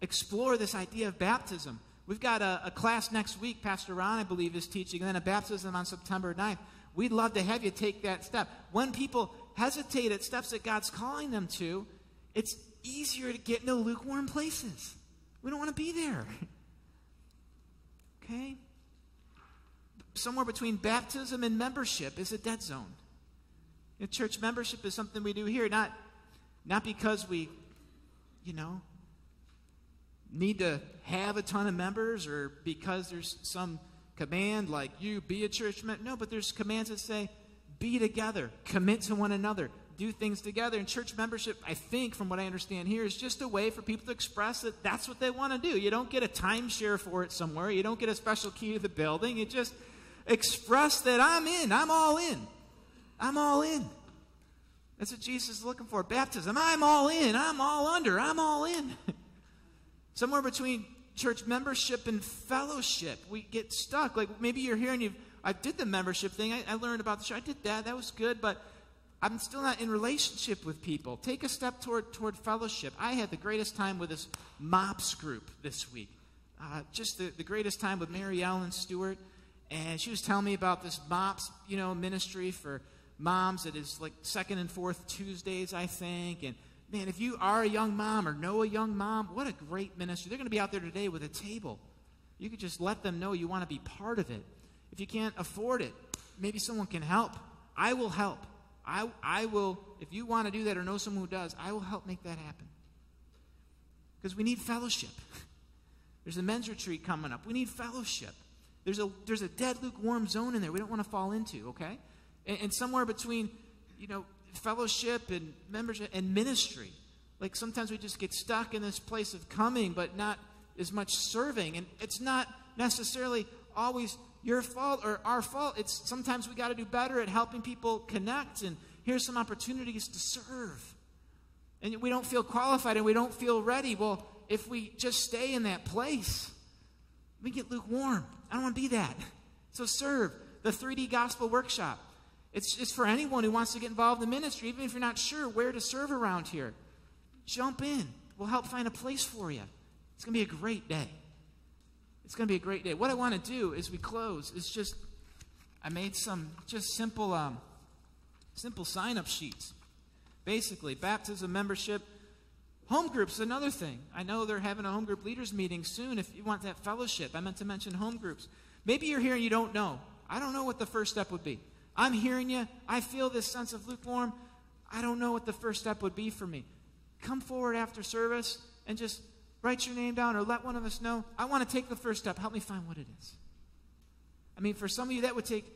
explore this idea of baptism. We've got a, a, class next week, Pastor Ron, I believe, is teaching, and then a baptism on September 9th. We'd love to have you take that step. When people hesitate at steps that God's calling them to, it's easier to get into lukewarm places. We don't want to be there. okay? Somewhere between baptism and membership is a dead zone. You know, church membership is something we do here, not, not because we, you know, need to have a ton of members or because there's some command like you be a church member. No, but there's commands that say be together, commit to one another, do things together. And church membership, I think, from what I understand here, is just a way for people to express that that's what they want to do. You don't get a timeshare for it somewhere, you don't get a special key to the building. You just express that I'm in, I'm all in. I'm all in. That's what Jesus is looking for. Baptism, I'm all in, I'm all under, I'm all in. Somewhere between church membership and fellowship, we get stuck. Like maybe you're here and you've, I did the membership thing. I, I learned about the church. I did that. That was good, but I'm still not in relationship with people. Take a step toward toward fellowship. I had the greatest time with this MOPS group this week. Uh, just the, the greatest time with Mary Ellen Stewart. And she was telling me about this MOPS, you know, ministry for moms It is like second and fourth Tuesdays, I think. And man, if you are a young mom or know a young mom, what a great ministry. They're going to be out there today with a table. You could just let them know you want to be part of it. If you can't afford it, maybe someone can help. I will help. I, I will, if you want to do that or know someone who does, I will help make that happen. Because we need fellowship. There's a men's retreat coming up. We need fellowship. There's a, there's a dead, lukewarm zone in there we don't want to fall into, okay? And, and somewhere between, you know, fellowship and membership and ministry. Like sometimes we just get stuck in this place of coming, but not as much serving. And it's not necessarily always your fault or our fault. It's sometimes we got to do better at helping people connect. And here's some opportunities to serve. And we don't feel qualified and we don't feel ready. Well, if we just stay in that place, we get lukewarm. I don't want to be that. So serve. The 3D Gospel Workshop. It's, it's for anyone who wants to get involved in the ministry, even if you're not sure where to serve around here. Jump in. We'll help find a place for you. It's going to be a great day. It's going to be a great day. What I want to do as we close is just, I made some just simple, um, simple sign up sheets. Basically, baptism, membership, home groups, another thing. I know they're having a home group leaders meeting soon if you want that fellowship. I meant to mention home groups. Maybe you're here and you don't know. I don't know what the first step would be. I'm hearing you. I feel this sense of lukewarm. I don't know what the first step would be for me. Come forward after service and just write your name down or let one of us know. I want to take the first step. Help me find what it is. I mean, for some of you, that would take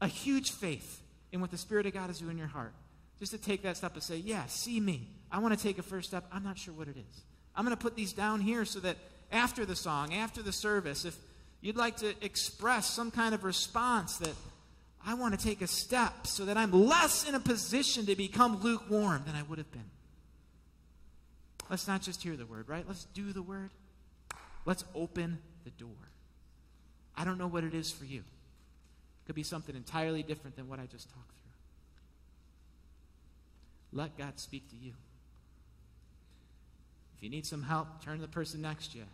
a huge faith in what the Spirit of God is doing in your heart. Just to take that step and say, Yeah, see me. I want to take a first step. I'm not sure what it is. I'm going to put these down here so that after the song, after the service, if you'd like to express some kind of response that I want to take a step so that I'm less in a position to become lukewarm than I would have been. Let's not just hear the word, right? Let's do the word. Let's open the door. I don't know what it is for you. It could be something entirely different than what I just talked through. Let God speak to you. If you need some help, turn to the person next to you.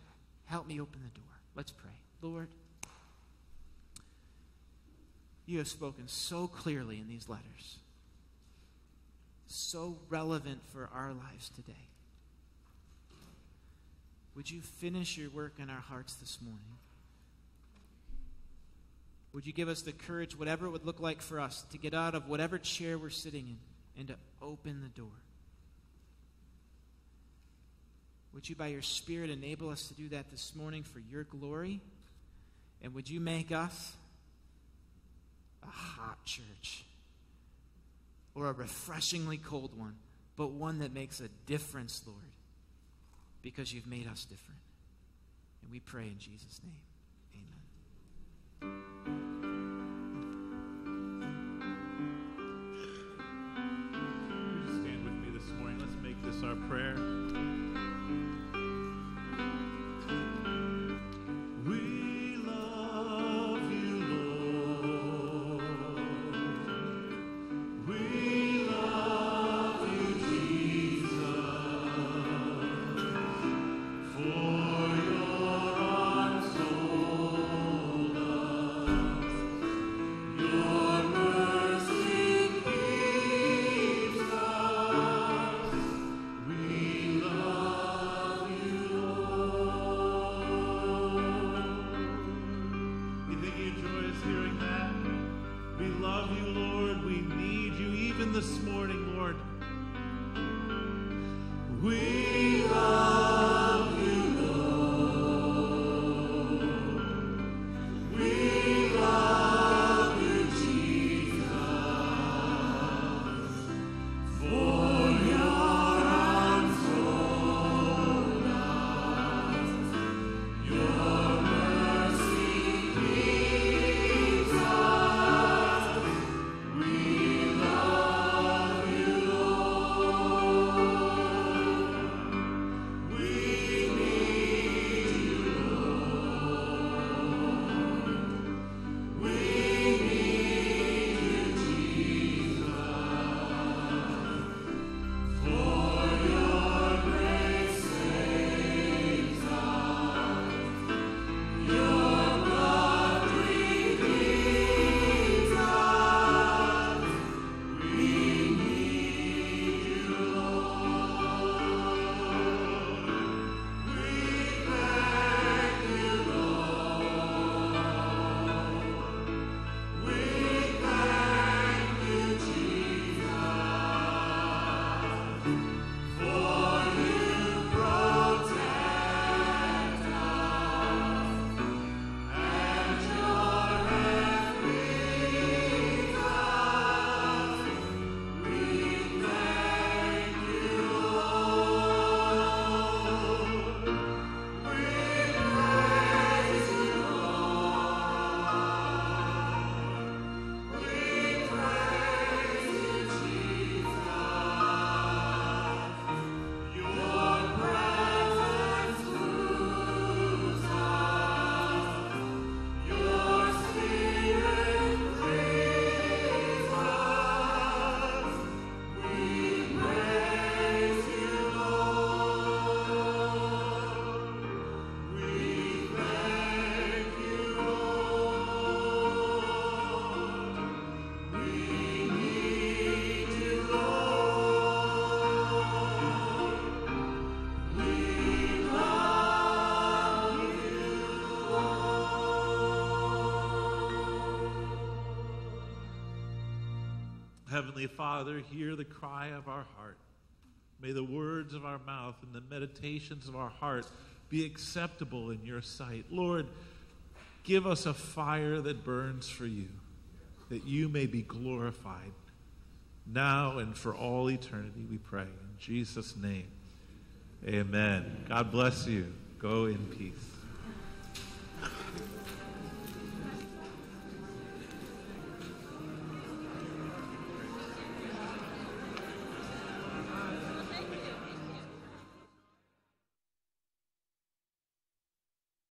Help me open the door. Let's pray. Lord, you have spoken so clearly in these letters, so relevant for our lives today. would you finish your work in our hearts this morning? Would you give us the courage, whatever it would look like for us, to get out of whatever chair we're sitting in and to open the door? Would you, by your Spirit, enable us to do that this morning for your glory? And would you make us a hot church or a refreshingly cold one, but one that makes a difference, Lord, because you've made us different? And we pray in Jesus' name. Amen. Stand with Heavenly Father, hear the cry of our heart. May the words of our mouth and the meditations of our heart be acceptable in your sight. Lord, give us a fire that burns for you, that you may be glorified now and for all eternity, we pray. In Jesus' name, amen. God bless you. Go in peace.